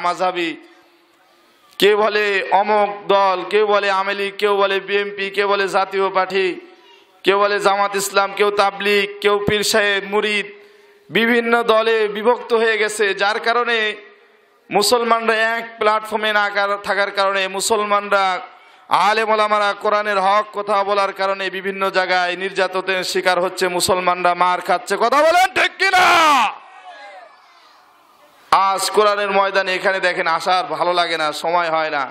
মাঝাবি। কেউ বলে অমক দল, কেউ বলে আমেলি কেউ বলে বিএমপি কেউ বলে জাতীয় পার্টি, কেউ বলে জামাত ইসলাম, কেউ তাবলিগ, কেউ পীর সাহেব, মুরিদ, বিভিন্ন দলে বিভক্ত হয়ে গেছে, যার কারণে মুসলমানরা এক প্ল্যাটফর্মে না কার- থাকার কারণে মুসলমানরা আলে মোলামারা কোরআনের হক কথা বলার কারণে বিভিন্ন জায়গায় নির্যাতনের শিকার হচ্ছে, মুসলমানরা মার খাচ্ছে। কথা বলেন ঠিক কিনা? আজ কোরআনের ময়দানে এখানে দেখেন আসার ভালো লাগে না, সময় হয় না।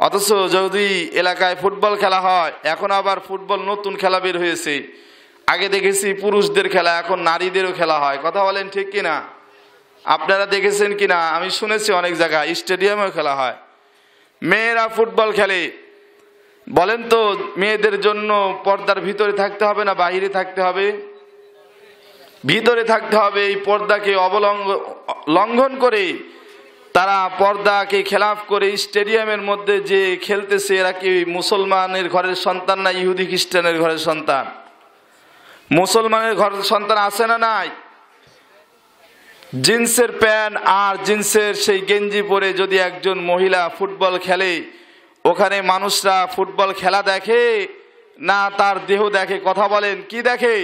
অথচ যদি এলাকায় ফুটবল খেলা হয়, এখন আবার ফুটবল নতুন খেলা বের হয়েছে। আগে দেখেছি পুরুষদের খেলা, এখন নারীদেরও খেলা হয়। কথা বলেন ঠিক কিনা? আপনারা দেখেছেন কিনা? আমি শুনেছি অনেক জায়গায়, স্টেডিয়ামেও খেলা হয়। মেয়েরা ফুটবল খেলে। বলেন তো, মেয়েদের জন্য পর্দার ভিতরে থাকতে হবে না বাহিরে থাকতে হবে? ভিতরে থাকতে হবে এই পর্দাকে অবলঙ্গ লঙ্ঘন করে। তারা পর্দাকে খেলাফ করে স্টেডিয়ামের মধ্যে যে খেলতেছে এরা কি মুসলমানের ঘরের সন্তান না ইহুদি খ্রিস্টানের ঘরের সন্তান? মুসলমানের ঘরের সন্তান আছে না নাই? জিন্সের প্যান্ট আর জিন্সের সেই গেঞ্জি পরে যদি একজন মহিলা ফুটবল খেলে, ওখানে মানুষরা ফুটবল খেলা দেখে না তার দেহ দেখে, কথা বলেন, কি দেখে?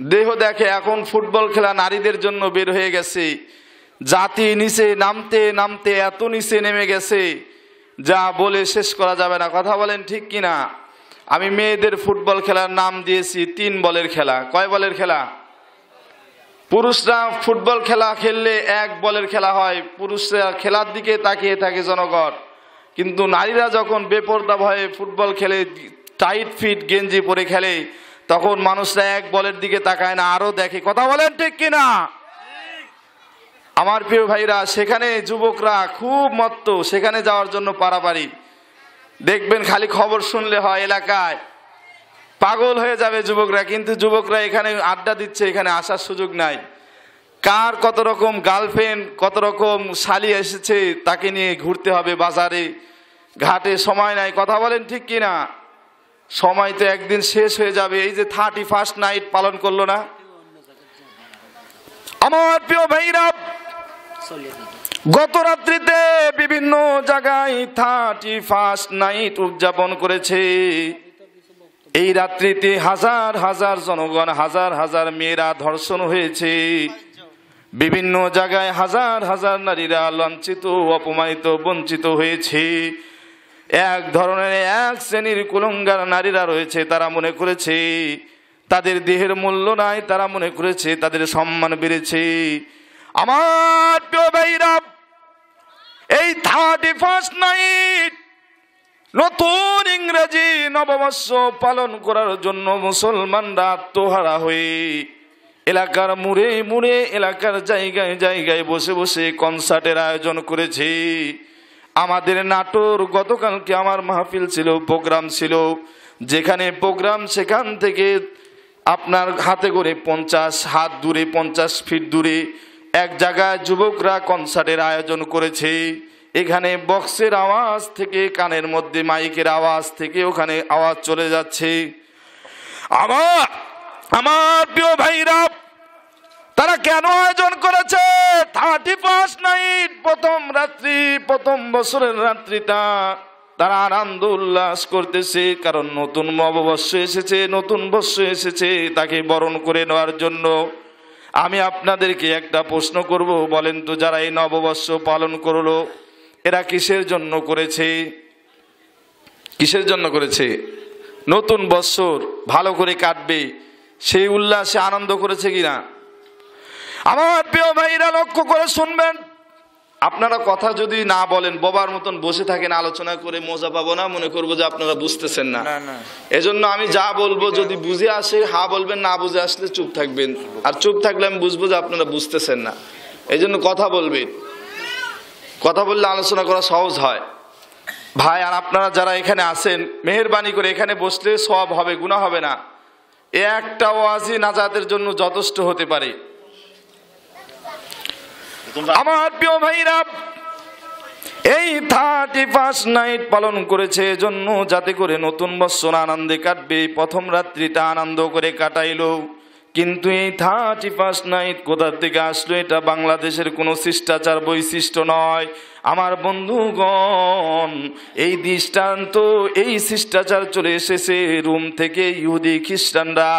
দেহ দেখে এখন ফুটবল খেলা নারীদের জন্য বের হয়ে গেছে। জাতি নিচে নামতে নামতে এত নিচে নেমে গেছে যা বলে শেষ করা যাবে না। কথা বলেন ঠিক কিনা? আমি মেয়েদের ফুটবল খেলার নাম দিয়েছি, তিন বলের খেলা। কয় বলের খেলা? পুরুষরা ফুটবল খেলা খেললে এক বলের খেলা হয়। পুরুষরা খেলার দিকে তাকিয়ে থাকে জনগণ। কিন্তু নারীরা যখন বেপর্দা ভয়ে ফুটবল খেলে, টাইট ফিট গেঞ্জি পরে খেলে তখন মানুষরা এক বলের দিকে তাকায় না আরও দেখে, কথা বলেন ঠিক কিনা? আমার প্রিয় ভাইরা, সেখানে যুবকরা খুব মত্ত, সেখানে যাওয়ার জন্য পারাপারি। দেখবেন খালি খবর শুনলে হয় এলাকায়। পাগল হয়ে যাবে যুবকরা, কিন্তু যুবকরা এখানে আড্ডা দিচ্ছে, এখানে আসার সুযোগ নাই। কার কত রকম গার্লফ্রেন্ড, কত রকম শালি এসেছে, তাকে নিয়ে ঘুরতে হবে বাজারে। ঘাটে সময় নাই, কথা বলেন ঠিক কি না সময় তো একদিন শেষ হয়ে যাবে। এই যে থার্টি ফার্স্ট নাইট পালন করল না। আমার প্রিয় ভাইরা, গত রাত্রিতে বিভিন্ন জায়গায় থার্টি ফার্স্ট নাইট উদযাপন করেছে। এই রাত্রিতে হাজার হাজার জনগণ, হাজার হাজার মেয়েরা ধর্ষণ হয়েছে। বিভিন্ন জায়গায় হাজার হাজার নারীরা লাঞ্ছিত, অপমানিত, বঞ্চিত হয়েছে। এক ধরনের এক শ্রেণির কুলঙ্গার নারীরা রয়েছে, তারা মনে করেছে, তাদের দেহের মূল্য নাই, তারা মনে করেছে, তাদের সম্মান বেড়েছে। আমার প্রিয় ভাইরা, এই থার্টি ফার্স্ট নাইট নতুন ইংরেজি নববর্ষ পালন করার জন্য মুসলমানরা আত্মহারা হয়ে এলাকার মুড়ে মুড়ে, এলাকার জায়গায় জায়গায় বসে বসে কনসার্টের আয়োজন করেছে। আমাদের নাটোর গতকালকে আমার মাহফিল ছিল, প্রোগ্রাম ছিল। যেখানে প্রোগ্রাম সেখান থেকে আপনার হাতে করে পঞ্চাশ হাত দূরে, পঞ্চাশ ফিট দূরে এক জায়গায় যুবকরা কনসার্টের আয়োজন করেছে। এখানে বক্সের আওয়াজ থেকে, কানের মধ্যে মাইকের আওয়াজ থেকে ওখানে আওয়াজ চলে যাচ্ছে। আমার আমার প্রিয় ভাইরা তারা কেন আয়োজন করেছে? থার্টি ফার্স্ট নাইট প্রথম রাত্রি, প্রথম বছরের রাত্রিটা তারা আনন্দ উল্লাস করতেছে, কারণ নতুন নববর্ষ এসেছে, নতুন বর্ষ এসেছে, তাকে বরণ করে নেওয়ার জন্য। আমি আপনাদেরকে একটা প্রশ্ন করব, বলেন তো যারা এই নববর্ষ পালন করল, এরা কিসের জন্য করেছে? কিসের জন্য করেছে? নতুন বৎসর ভালো করে কাটবে, সেই উল্লাসে আনন্দ করেছে কিনা? আমার প্রিয় ভাইরা লক্ষ্য করে শুনবেন। আপনারা কথা যদি না বলেন ববার মতন বসে থাকেন আলোচনা করে মজা পাবো না মনে করব যে আপনারা বুঝতেছেন না। এজন্য আমি যা বলব যদি বুঝে আসে হা বলবেন না বুঝে আসলে চুপ থাকবেন। আর চুপ থাকলে আমি বুঝব যে আপনারা বুঝতেছেন না। এই জন্য কথা বলবেন কথা বললে আলোচনা করা সহজ হয়। ভাই আর আপনারা যারা এখানে আছেন মেহরবানি করে এখানে বসলে সব হবে গুণা হবে না। এ একটা ওয়াজি নাজাতের জন্য যথেষ্ট হতে পারে। আমার প্রিয় ভাইরা, এই থার্টি ফার্স্ট নাইট পালন করেছে, এজন্য যাতে করে নতুন বৎসর আনন্দে কাটবে প্রথম রাত্রিটা আনন্দ করে কাটাইল। কিন্তু এই থার্টি ফার্স্ট নাইট কোথার থেকে আসলো, এটা বাংলাদেশের কোনো শিষ্টাচার বৈশিষ্ট্য নয়। আমার বন্ধুগণ, এই দৃষ্টান্ত, এই শিষ্টাচার চলে এসেছে, রুম থেকে ইহুদি খ্রিস্টানরা।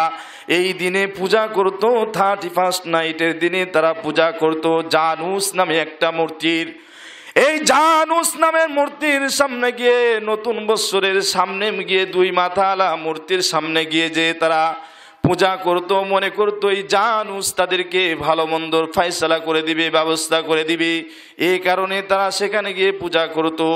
এই দিনে পূজা করত থার্টি ফার্স্ট নাইটের দিনে তারা পূজা করত জানুস নামে একটা মূর্তির। এই জানুস নামের মূর্তির সামনে গিয়ে, নতুন বৎসরের সামনে গিয়ে, দুই মাথালা মূর্তির সামনে গিয়ে যে তারা পূজা করতো, মনে করতো এই জানুস তাদেরকে ভালো মন্দর ফাইসলা করে দিবে, ব্যবস্থা করে দিবে। এই কারণে তারা সেখানে গিয়ে পূজা করতো।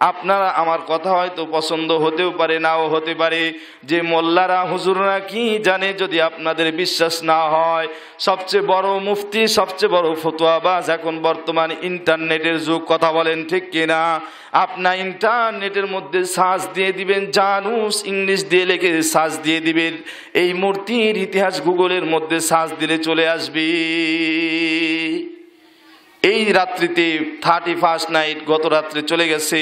আপনারা আমার কথা হয়তো পছন্দ হতেও পারে, নাও হতে পারে। যে মোল্লারা, হুজুররা কি জানে যদি আপনাদের বিশ্বাস না হয়? সবচেয়ে বড় মুফতি, সবচেয়ে বড় ফতোয়াবাজ এখন বর্তমান ইন্টারনেটের যুগ, কথা বলেন ঠিক কিনা? আপনার ইন্টারনেটের মধ্যে সাজ দিয়ে দিবেন, জানুস ইংলিশ দিয়ে লিখে সাজ দিয়ে দিবেন। এই মূর্তির ইতিহাস গুগলের মধ্যে সার্চ দিলে চলে আসবে। এই রাত্রিতে থার্টি ফার্স্ট নাইট গত রাত্রে চলে গেছে।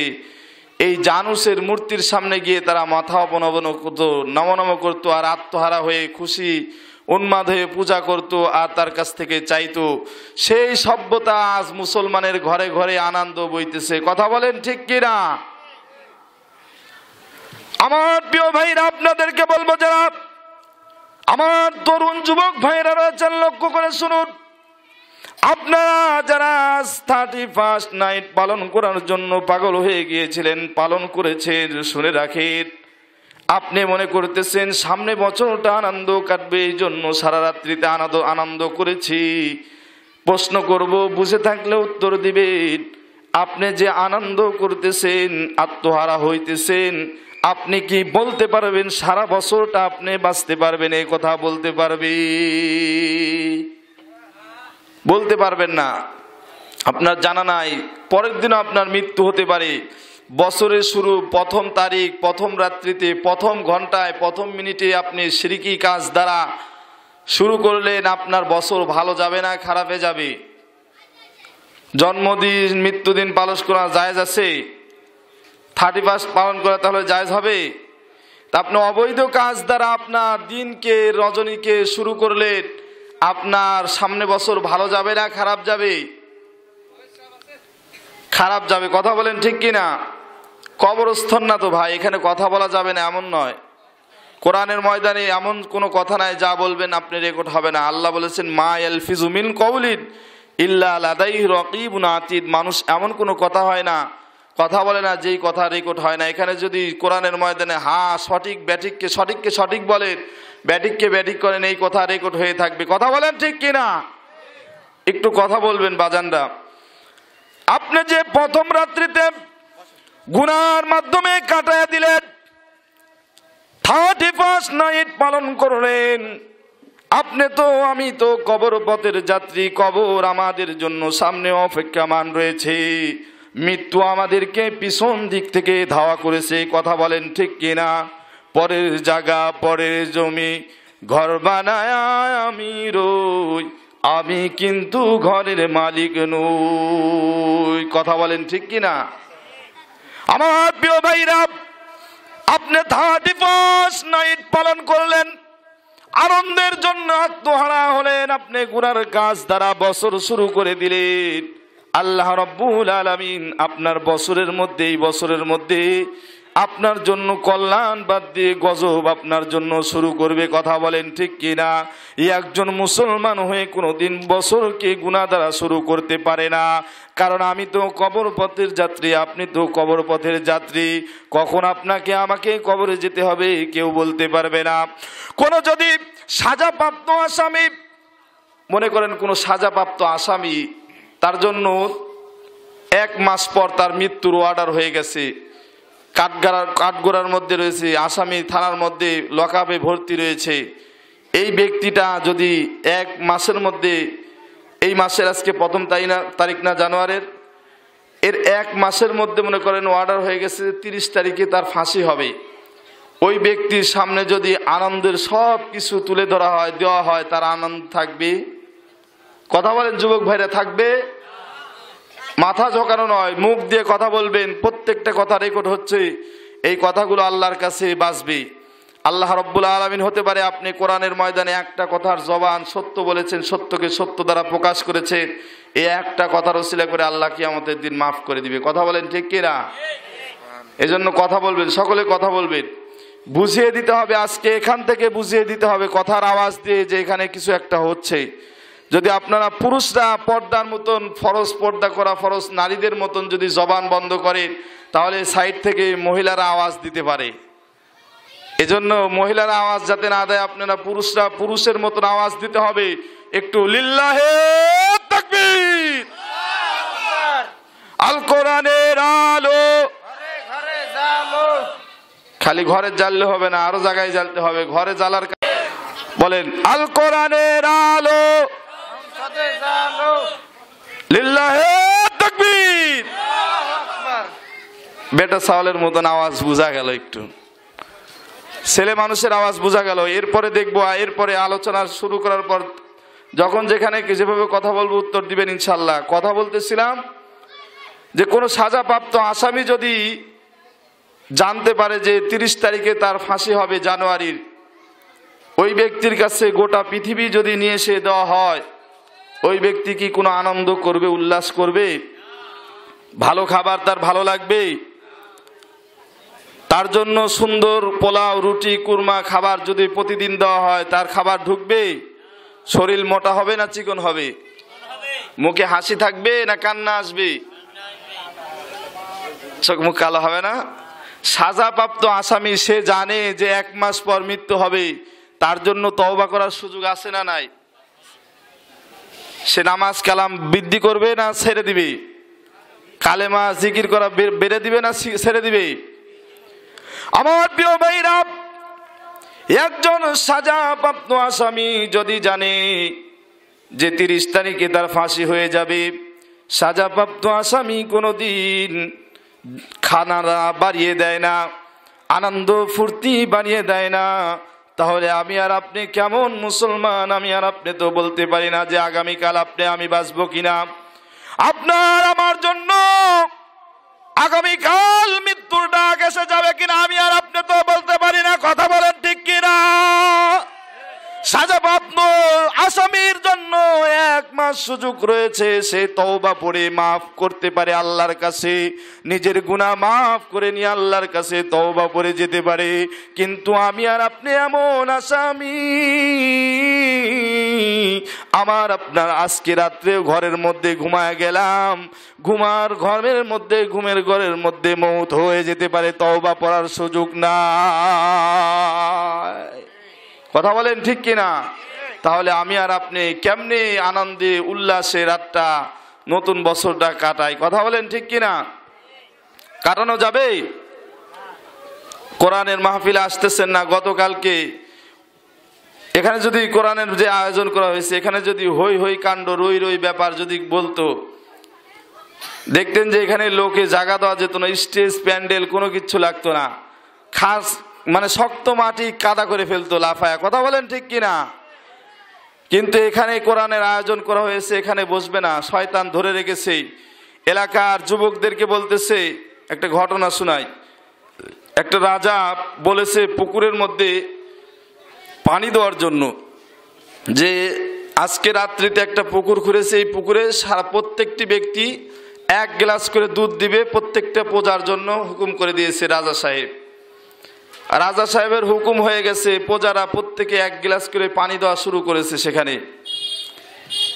এই জানুসের মূর্তির সামনে গিয়ে তারা মাথা অপনবন করতো, নমনম করতো আর আত্মহারা হয়ে খুশি, উন্মাদ হয়ে পূজা করত আর তার কাছ থেকে চাইতো। সেই সভ্যতা আজ মুসলমানের ঘরে ঘরে আনন্দ বইতেছে। কথা বলেন ঠিক কিনা? আমার প্রিয় ভাইরা, আপনাদেরকে বলব যারা, আমার তরুণ যুবক ভাইরা রয়েছেন, লক্ষ্য করে শুনুন। আপনারা যারা থার্টি ফার্স্ট নাইট পালন করার জন্য পাগল হয়ে গিয়েছিলেন, পালন করেছেন শুনে রাখেন আপনি মনে করতেছেন, সামনে বছরটা আনন্দ কাটবে, এই জন্য সারা রাত্রিতে আনন্দ আনন্দ করেছি। প্রশ্ন করব, বুঝে থাকলে উত্তর দিবেন। আপনি যে আনন্দ করতেছেন, আত্মহারা হইতেছেন, আপনি কি বলতে পারবেন, সারা বছরটা আপনি বাঁচতে পারবেন এই কথা বলতে পারবে? বলতে পারবেন না। আপনার জানা নাই, পরের দিনও আপনার মৃত্যু হতে পারে। বছরের শুরু, প্রথম তারিখ, প্রথম রাত্রিতে, প্রথম ঘন্টায়, প্রথম মিনিটে আপনি সিরিকি কাজ দ্বারা শুরু করলেন, আপনার বছর ভালো যাবে না, খারাপে যাবে। জন্মদিন, মৃত্যুদিন পালন করা জায়জ আছে? থার্টি ফার্স্ট পালন করা তাহলে জায়জ হবে? তা আপনি অবৈধ কাজ দ্বারা আপনার দিনকে, রজনীকে শুরু করলেন আপনার সামনে বছর ভালো যাবে না, খারাপ যাবে? খারাপ যাবে, কথা বলেন ঠিক কিনা? কবরস্থন না তো ভাই, এখানে কথা বলা যাবে না, এমন নয়। কোরআনের ময়দানে এমন কোনো কথা নাই, যা বলবেন আপনি রেকর্ড হবে না। আল্লাহ বলেছেন, মা এলফিজুমিন কবলিন ইল্লা লাদাই রকিবুন আতিদ। মানুষ এমন কোনো কথা হয় না কথা বলে না, যেই কথা রেকর্ড হয় না। এখানে যদি কোরআনের ময়দানে হা, সঠিক, ব্যাটিককে সঠিককে সঠিক বলেন ব্যাটিককে ব্যাটিক করেন, এই কথা রেকর্ড হয়ে থাকবে। কথা বলেন ঠিক কিনা? একটু কথা বলবেন বাজানরা। আপনি যে প্রথম রাত্রিতে গুনার মাধ্যমে কাটায় দিলেন থার্টি ফার্স্ট নাইট পালন করলেন, আপনি তো, আমি তো কবর পথের যাত্রী, কবর আমাদের জন্য সামনে অপেক্ষামান রয়েছে। মৃত্যু আমাদেরকে পিছন দিক থেকে ধাওয়া করেছে কথা বলেন ঠিক কিনা? পরের জায়গা, পরের জমি, ঘর বানায় আমি রই, আমি কিন্তু ঘরের মালিক নই। কথা বলেন ঠিক কিনা? আমার প্রিয় ভাইরা, আপনি থার্টি ফার্স্ট নাইট পালন করলেন, আনন্দের জন্য আত্মহারা হলেন, আপনি গুনার কাজ দ্বারা বছর শুরু করে দিলেন। আল্লাহ রব্বুল আলমিন আপনার বছরের মধ্যে, এই বছরের মধ্যে আপনার জন্য কল্যাণ বাদ দিয়ে গজব আপনার জন্য শুরু করবে, কথা বলেন ঠিক কিনা? একজন মুসলমান হয়ে কোনোদিন বছরকে গুণা দ্বারা শুরু করতে পারে না। কারণ আমি তো কবর পথের যাত্রী, আপনি তো কবর পথের যাত্রী, কখন আপনাকে আমাকে কবরে যেতে হবে কেউ বলতে পারবে না। কোনো যদি সাজাপ্রাপ্ত আসামি, মনে করেন কোনো সাজাপ্রাপ্ত আসামি তার জন্য এক মাস পর তার মৃত্যুর অর্ডার হয়ে গেছে। কাঠগাড়ার কাঠগোড়ার মধ্যে রয়েছে, আসামি থানার মধ্যে লকআপে ভর্তি রয়েছে। এই ব্যক্তিটা যদি এক মাসের মধ্যে, এই মাসের আজকে প্রথম তাই না তারিখ না জানুয়ারির, এর এক মাসের মধ্যে মনে করেন অর্ডার হয়ে গেছে, তিরিশ তারিখে তার ফাঁসি হবে। ওই ব্যক্তির সামনে যদি আনন্দের সব কিছু তুলে ধরা হয়, দেওয়া হয়, তার আনন্দ থাকবে। কথা বলেন, যুবক ভাইরা, থাকবে? মাথা ঝোঁকানো নয়, মুখ দিয়ে কথা বলবেন, প্রত্যেকটা কথা রেকর্ড হচ্ছে। এই কথাগুলো আল্লাহর কাছে বাঁচবে। আল্লাহ রব্বুল আলমিন হতে পারে আপনি কোরআনের ময়দানে একটা কথার জবান সত্য বলেছেন, সত্যকে সত্য দ্বারা প্রকাশ করেছে এই একটা কথার ওসিলা করে আল্লাহ কি আমাদের দিন মাফ করে দিবে। কথা বলেন ঠিক কিনা? এজন্য কথা বলবেন, সকলে কথা বলবেন। বুঝিয়ে দিতে হবে আজকে, এখান থেকে বুঝিয়ে দিতে হবে কথার আওয়াজ দিয়ে যে এখানে কিছু একটা হচ্ছে। যদি আপনারা পুরুষরা পর্দার মতন, ফরজ পর্দা করা, ফরজ নারীদের মতন যদি জবান বন্ধ করেন, তাহলে সাইড থেকে মহিলারা আওয়াজ দিতে পারে। এজন্য মহিলারা আওয়াজ যাতে না দেয়, আপনারা পুরুষরা পুরুষের মতন আওয়াজ দিতে হবে। একটু লিল্লাহে আল কোরআনের আলো! খালি ঘরে জ্বাললে হবে না, আরও জায়গায় জ্বালতে হবে। ঘরে জ্বালার বলেন, আল কোরআনের আলো! বেটা চাওয়ালের মতন আওয়াজ বোঝা গেল একটু। ছেলে মানুষের আওয়াজ বোঝা গেল। এরপরে দেখব এরপরে আলোচনা শুরু করার পর যখন যেখানে যেভাবে কথা বলব উত্তর দিবেন ইনশাল্লাহ। কথা বলতেছিলাম যে কোনো সাজাপ্রাপ্ত আসামি যদি জানতে পারে যে তিরিশ তারিখে তার ফাঁসি হবে জানুয়ারির, ওই ব্যক্তির কাছে গোটা পৃথিবী যদি নিয়ে এসে দেওয়া হয় ওই ব্যক্তি কি কোনো আনন্দ করবে, উল্লাস করবে? ভালো খাবার তার ভালো লাগবে? তার জন্য সুন্দর পোলাও, রুটি, কুরমা খাবার যদি প্রতিদিন দেওয়া হয়, তার খাবার ঢুকবে? শরীর মোটা হবে না চিকন হবে? মুখে হাসি থাকবে না কান্না আসবে? চোখ মুখ কালো হবে না? সাজাপ্রাপ্ত আসামি, সে জানে যে এক মাস পর মৃত্যু হবে। তার জন্য তওবা করার সুযোগ আছে না নাই? সে নামাজ কালাম বৃদ্ধি করবে না ছেড়ে দিবে? কালেমা জিকির করা বেড়ে দিবে না ছেড়ে দিবে? আমার প্রিয় ভাইরা, একজন সাজাপ্রাপ্ত আসামি যদি জানে যে তিরিশ তারিখে তার ফাঁসি হয়ে যাবে, সাজাপ্রাপ্ত আসামি কোনোদিন খানারা বাড়িয়ে দেয় না, আনন্দ ফুর্তি বাড়িয়ে দেয় না তাহলে আমি আর আপনি কেমন মুসলমান? আমি আর আপনি তো বলতে পারি না যে আগামীকাল আপনি আমি বাঁচবো কিনা। আপনার আমার জন্য আগামীকাল মৃত্যুর ডাক এসে যাবে কিনা আমি আর আপনি তো বলতে পারি না। কথা বলেন সাজাপ্রাপ্ত আসামির জন্য এক মাস সুযোগ রয়েছে, সে তওবা পড়ে মাফ করতে পারে আল্লাহর কাছে। নিজের গুনাহ মাফ করে নিয়ে আল্লাহর কাছে তওবা পড়ে যেতে পারে। কিন্তু আমি আর আপনি এমন আসামি। আমার আপনার আজকে রাত্রে ঘরের মধ্যে ঘুমায় গেলাম। ঘুমার ঘরের মধ্যে, ঘুমের ঘরের মধ্যে মৌত হয়ে যেতে পারে, তওবা পড়ার সুযোগ নাই। কথা বলেন ঠিক কিনা? তাহলে আমি আর আপনি কেমনি আনন্দে উল্লাসে রাতটা, নতুন বছরটা কাটাই? কথা বলেন ঠিক কিনা? কাটানো যাবে? কোরআনের মাহফিলে আসতেছেন না গতকালকে? এখানে যদি কোরআনের যে আয়োজন করা হয়েছে, এখানে যদি হই হই কাণ্ড, রই রই ব্যাপার যদি বলতো, দেখতেন যে এখানে লোকে জাগা দেওয়া যেত না, স্টেজ, প্যান্ডেল কোনো কিছু লাগতো না। খাস মানে শক্ত মাটি কাদা করে ফেলতো লাফায়া। কথা বলেন ঠিক কিনা? কিন্তু এখানে কোরআনের আয়োজন করা হয়েছে, এখানে বসবে না। শয়তান ধরে রেখেছে। এলাকার যুবকদেরকে বলতেছে, একটা ঘটনা শোনাই। একটা রাজা বলেছে পুকুরের মধ্যে পানি দেওয়ার জন্য যে আজকে রাত্রিতে একটা পুকুর খুঁড়েছে। এই পুকুরে সারা প্রত্যেকটি ব্যক্তি এক গ্লাস করে দুধ দিবে, প্রত্যেকটা প্রজার জন্য হুকুম করে দিয়েছে রাজা সাহেব। রাজা সাহেবের হুকুম হয়ে গেছে, প্রজারা প্রত্যেকে এক গ্লাস করে পানি দেওয়া শুরু করেছে সেখানে।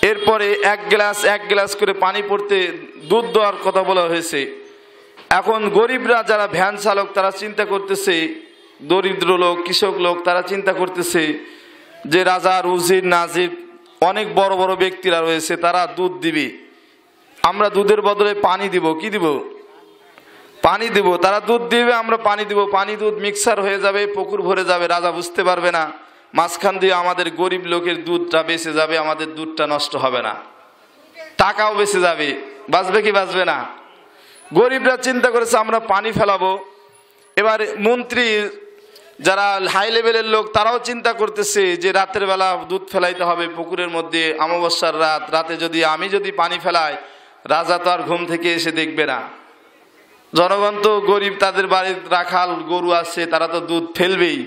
এরপরে এক গ্লাস এক গ্লাস করে পানি পড়তে দুধ দেওয়ার কথা বলা হয়েছে। এখন গরিবরা যারা ভ্যান চালক, তারা চিন্তা করতেছে, দরিদ্র লোক, কৃষক লোক, তারা চিন্তা করতেছে যে রাজা রুজির নাজির অনেক বড় বড় ব্যক্তিরা রয়েছে, তারা দুধ দিবে। আমরা দুধের বদলে পানি দিব, কি দিব? পানি দিব, তারা দুধ দিবে, আমরা পানি দিব। পানি দুধ মিক্সার হয়ে যাবে, পুকুর ভরে যাবে, রাজা বুঝতে পারবে না। মাঝখান দিয়ে আমাদের গরিব লোকের দুধটা বেঁচে যাবে, আমাদের দুধটা নষ্ট হবে না। টাকাও বেঁচে যাবে। বাঁচবে কি বাঁচবে না? গরিবরা চিন্তা করেছে, আমরা পানি ফেলাবো। এবার মন্ত্রী, যারা হাই লেভেলের লোক, তারাও চিন্তা করতেছে যে রাতের বেলা দুধ ফেলাইতে হবে পুকুরের মধ্যে, অমাবস্যার রাত। রাতে যদি আমি যদি পানি ফেলাই, রাজা তো আর ঘুম থেকে এসে দেখবে না। জনগণ তো গরিব, তাদের বাড়ির রাখাল গরু আছে, তারা তো দুধ ফেলবেই।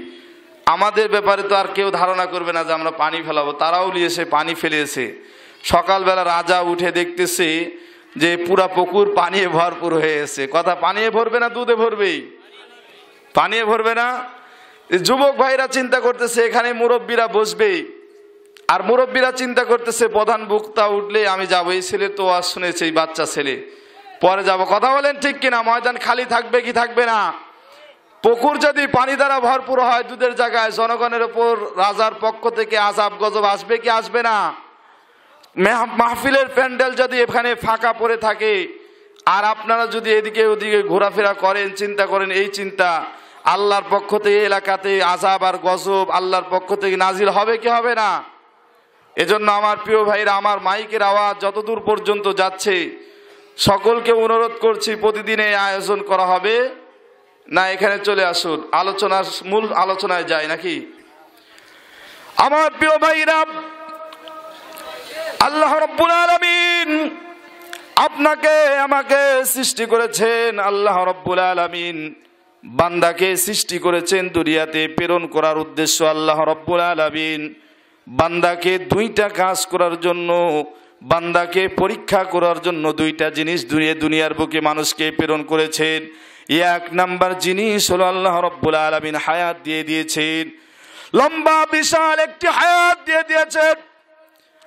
আমাদের ব্যাপারে তো আর কেউ ধারণা করবে না যে আমরা পানি ফেলাবো। তারাও নিয়েছে, পানি ফেলেছে। সকালবেলা রাজা উঠে দেখতেছে যে পুরা পুকুর পানিয়ে ভরপুর হয়ে এসে কথা, পানিয়ে ভরবে না, দুধে ভরবেই? পানিয়ে ভরবে না? যুবক ভাইরা চিন্তা করতেছে, এখানে মুরব্বীরা বসবে। আর মুরব্বীরা চিন্তা করতেছে, প্রধান বক্তা উঠলে আমি যাব, এই ছেলে তো আর শুনেছে, এই বাচ্চা ছেলে। পরে যাব। কথা বলেন ঠিক কিনা? ময়দান খালি থাকবে কি থাকবে না? পুকুর যদি পানি দ্বারা ভরপুর হয় দুধের জায়গায়, জনগণের ওপর রাজার পক্ষ থেকে আজাব গজব আসবে কি আসবে না? মাহফিলের প্যান্ডেল যদি এখানে ফাঁকা পড়ে থাকে, আর আপনারা যদি এদিকে ওদিকে ঘোরাফেরা করেন, চিন্তা করেন, এই চিন্তা আল্লাহর পক্ষ থেকে এলাকাতে আজাব আর গজব আল্লাহর পক্ষ থেকে নাজিল হবে কি হবে না? এজন্য আমার প্রিয় ভাইরা, আমার মাইকের আওয়াজ যতদূর পর্যন্ত যাচ্ছে সকলকে অনুরোধ করছি, প্রতিদিন এই আয়োজন করা হবে। না, এখানে চলে আসুন। আলোচনার মূল আলোচনায় যায় নাকি? আমার প্রিয় ভাইরা, আল্লাহ রব্বুল আলামিন আপনাকে, আমাকে সৃষ্টি করেছেন। আল্লাহ রব্বুল আলামিন বান্দাকে সৃষ্টি করেছেন দুনিয়াতে। প্রেরণ করার উদ্দেশ্য আল্লাহ রব্বুল আলামিন বান্দাকে দুইটা কাজ করার জন্য বান্দাকে পরীক্ষা করার জন্য দুইটা জিনিস দুনিয়া দুনিয়ার বুকে মানুষকে প্রেরণ করেছেন। এক নাম্বার জিনিস হলো আল্লাহ রব্বুল আলামিন হায়াত দিয়ে দিয়েছেন। লম্বা, বিশাল একটি হায়াত দিয়ে দিয়েছেন।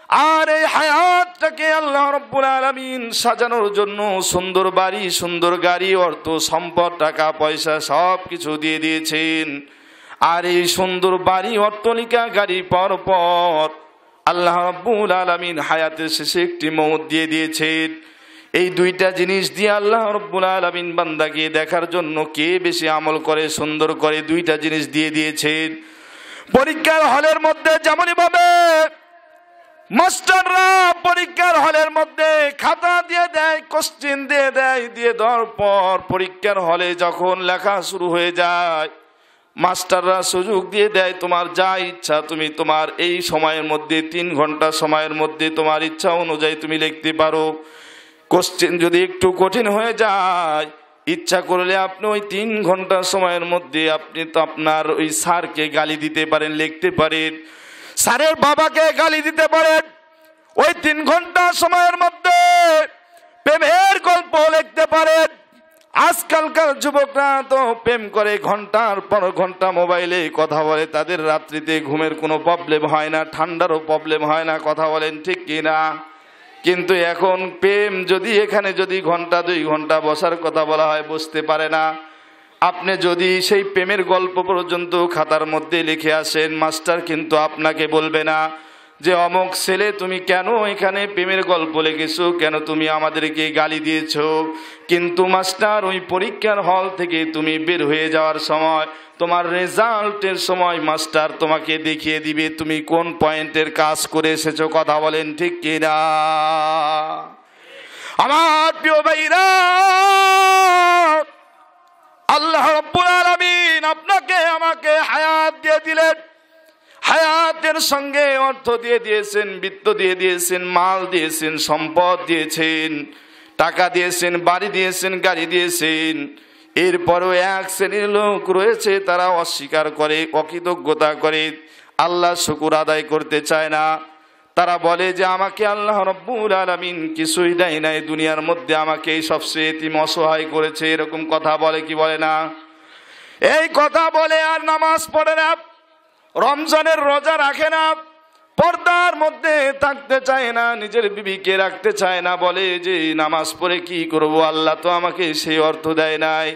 আর এই হায়াতটাকে আল্লাহ রব্বুল আলমিন সাজানোর জন্য সুন্দর বাড়ি, সুন্দর গাড়ি, অর্থ, সম্পদ, টাকা, পয়সা সব কিছু দিয়ে দিয়েছেন। আর এই সুন্দর বাড়ি, অট্টলিকা, গাড়ি পর পর আল্লাহ রব্বুল আলমিন হায়াতের শেষে একটি মৌত দিয়ে দিয়েছেন। এই দুইটা জিনিস দিয়ে আল্লাহ রব্বুল আলমিন বান্দাকে দেখার জন্য কে বেশি আমল করে, সুন্দর করে দুইটা জিনিস দিয়ে দিয়েছেন। পরীক্ষার হলের মধ্যে যেমনই ভাবে মাস্টাররা পরীক্ষার হলের মধ্যে খাতা দিয়ে দেয় কোশ্চিন দিয়ে দেয়, দিয়ে দেওয়ার পর পরীক্ষার হলে যখন লেখা শুরু হয়ে যায় মাস্টাররা সুযোগ দিয়ে দেয়, তোমার যা ইচ্ছা, তুমি তোমার এই সময়ের মধ্যে, তিন ঘণ্টা সময়ের মধ্যে তোমার ইচ্ছা অনুযায়ী তুমি লিখতে পারো। কোশ্চেন যদি একটু কঠিন হয়ে যায়, ইচ্ছা করলে আপনি ওই তিন ঘণ্টা সময়ের মধ্যে আপনি তো আপনার ওই স্যারকে গালি দিতে পারেন, লিখতে পারেন। স্যারের বাবাকে গালি দিতে পারেন। ওই তিন ঘণ্টা সময়ের মধ্যে প্রেমের গল্প লিখতে পারেন। আজকালকার যুবকরা তো প্রেম করে ঘণ্টার পর ঘণ্টা মোবাইলে কথা বলে, তাদের রাত্রিতে ঘুমের কোনো প্রবলেম হয় না, ঠান্ডারও প্রবলেম হয় না, কথা বলেন ঠিক কি না? কিন্তু এখন প্রেম যদি এখানে যদি ঘণ্টা, দুই ঘণ্টা বসার কথা বলা হয়, বসতে পারে না। আপনি যদি সেই প্রেমের গল্প পর্যন্ত খাতার মধ্যে লিখে আসেন, মাস্টার কিন্তু আপনাকে বলবে না। যে অমক ছেলে, তুমি কেন এখানে প্রেমের গল্প লিখেছো? কেন তুমি আমাদেরকে গালি দিয়েছ? কিন্তু মাস্টার, ওই পরীক্ষার হল থেকে তুমি বের হয়ে যাওয়ার সময়, তোমার রেজাল্টের সময় মাস্টার তোমাকে দেখিয়ে দিবে, তুমি কোন পয়েন্টের কাজ করে এসেছ কথা বলেন ঠিক কিনা? আমার প্রিয় ভাইরা, আল্লাহ আপনাকে আমাকে হায়াত দিয়ে দিলেন। হায়াতের সঙ্গে অর্থ দিয়ে দিয়েছেন, বৃত্ত দিয়ে দিয়েছেন, মাল দিয়েছেন, সম্পদ দিয়েছেন, টাকা দিয়েছেন, বাড়ি দিয়েছেন, গাড়ি দিয়েছেন। এরপরও এক শ্রেণির লোক রয়েছে, তারা অস্বীকার করে, অকৃতজ্ঞতা করে, আল্লাহ শুকুর আদায় করতে চায় না। তারা বলে যে, আমাকে আল্লাহ রব্বুল আলমিন কিছুই দেয় নাই দুনিয়ার মধ্যে আমাকে সবচেয়ে এতিম অসহায় করেছে। এরকম কথা বলে কি বলে না? এই কথা বলে আর নামাজ পড়ে না। রমজানের রোজা রাখে না, পর্দার মধ্যে থাকতে চায় না, নিজের বিবিকে রাখতে চায় না, বলে যে নামাজ পড়ে কি করব, আল্লাহ তো আমাকে সেই অর্থ দেয় নাই।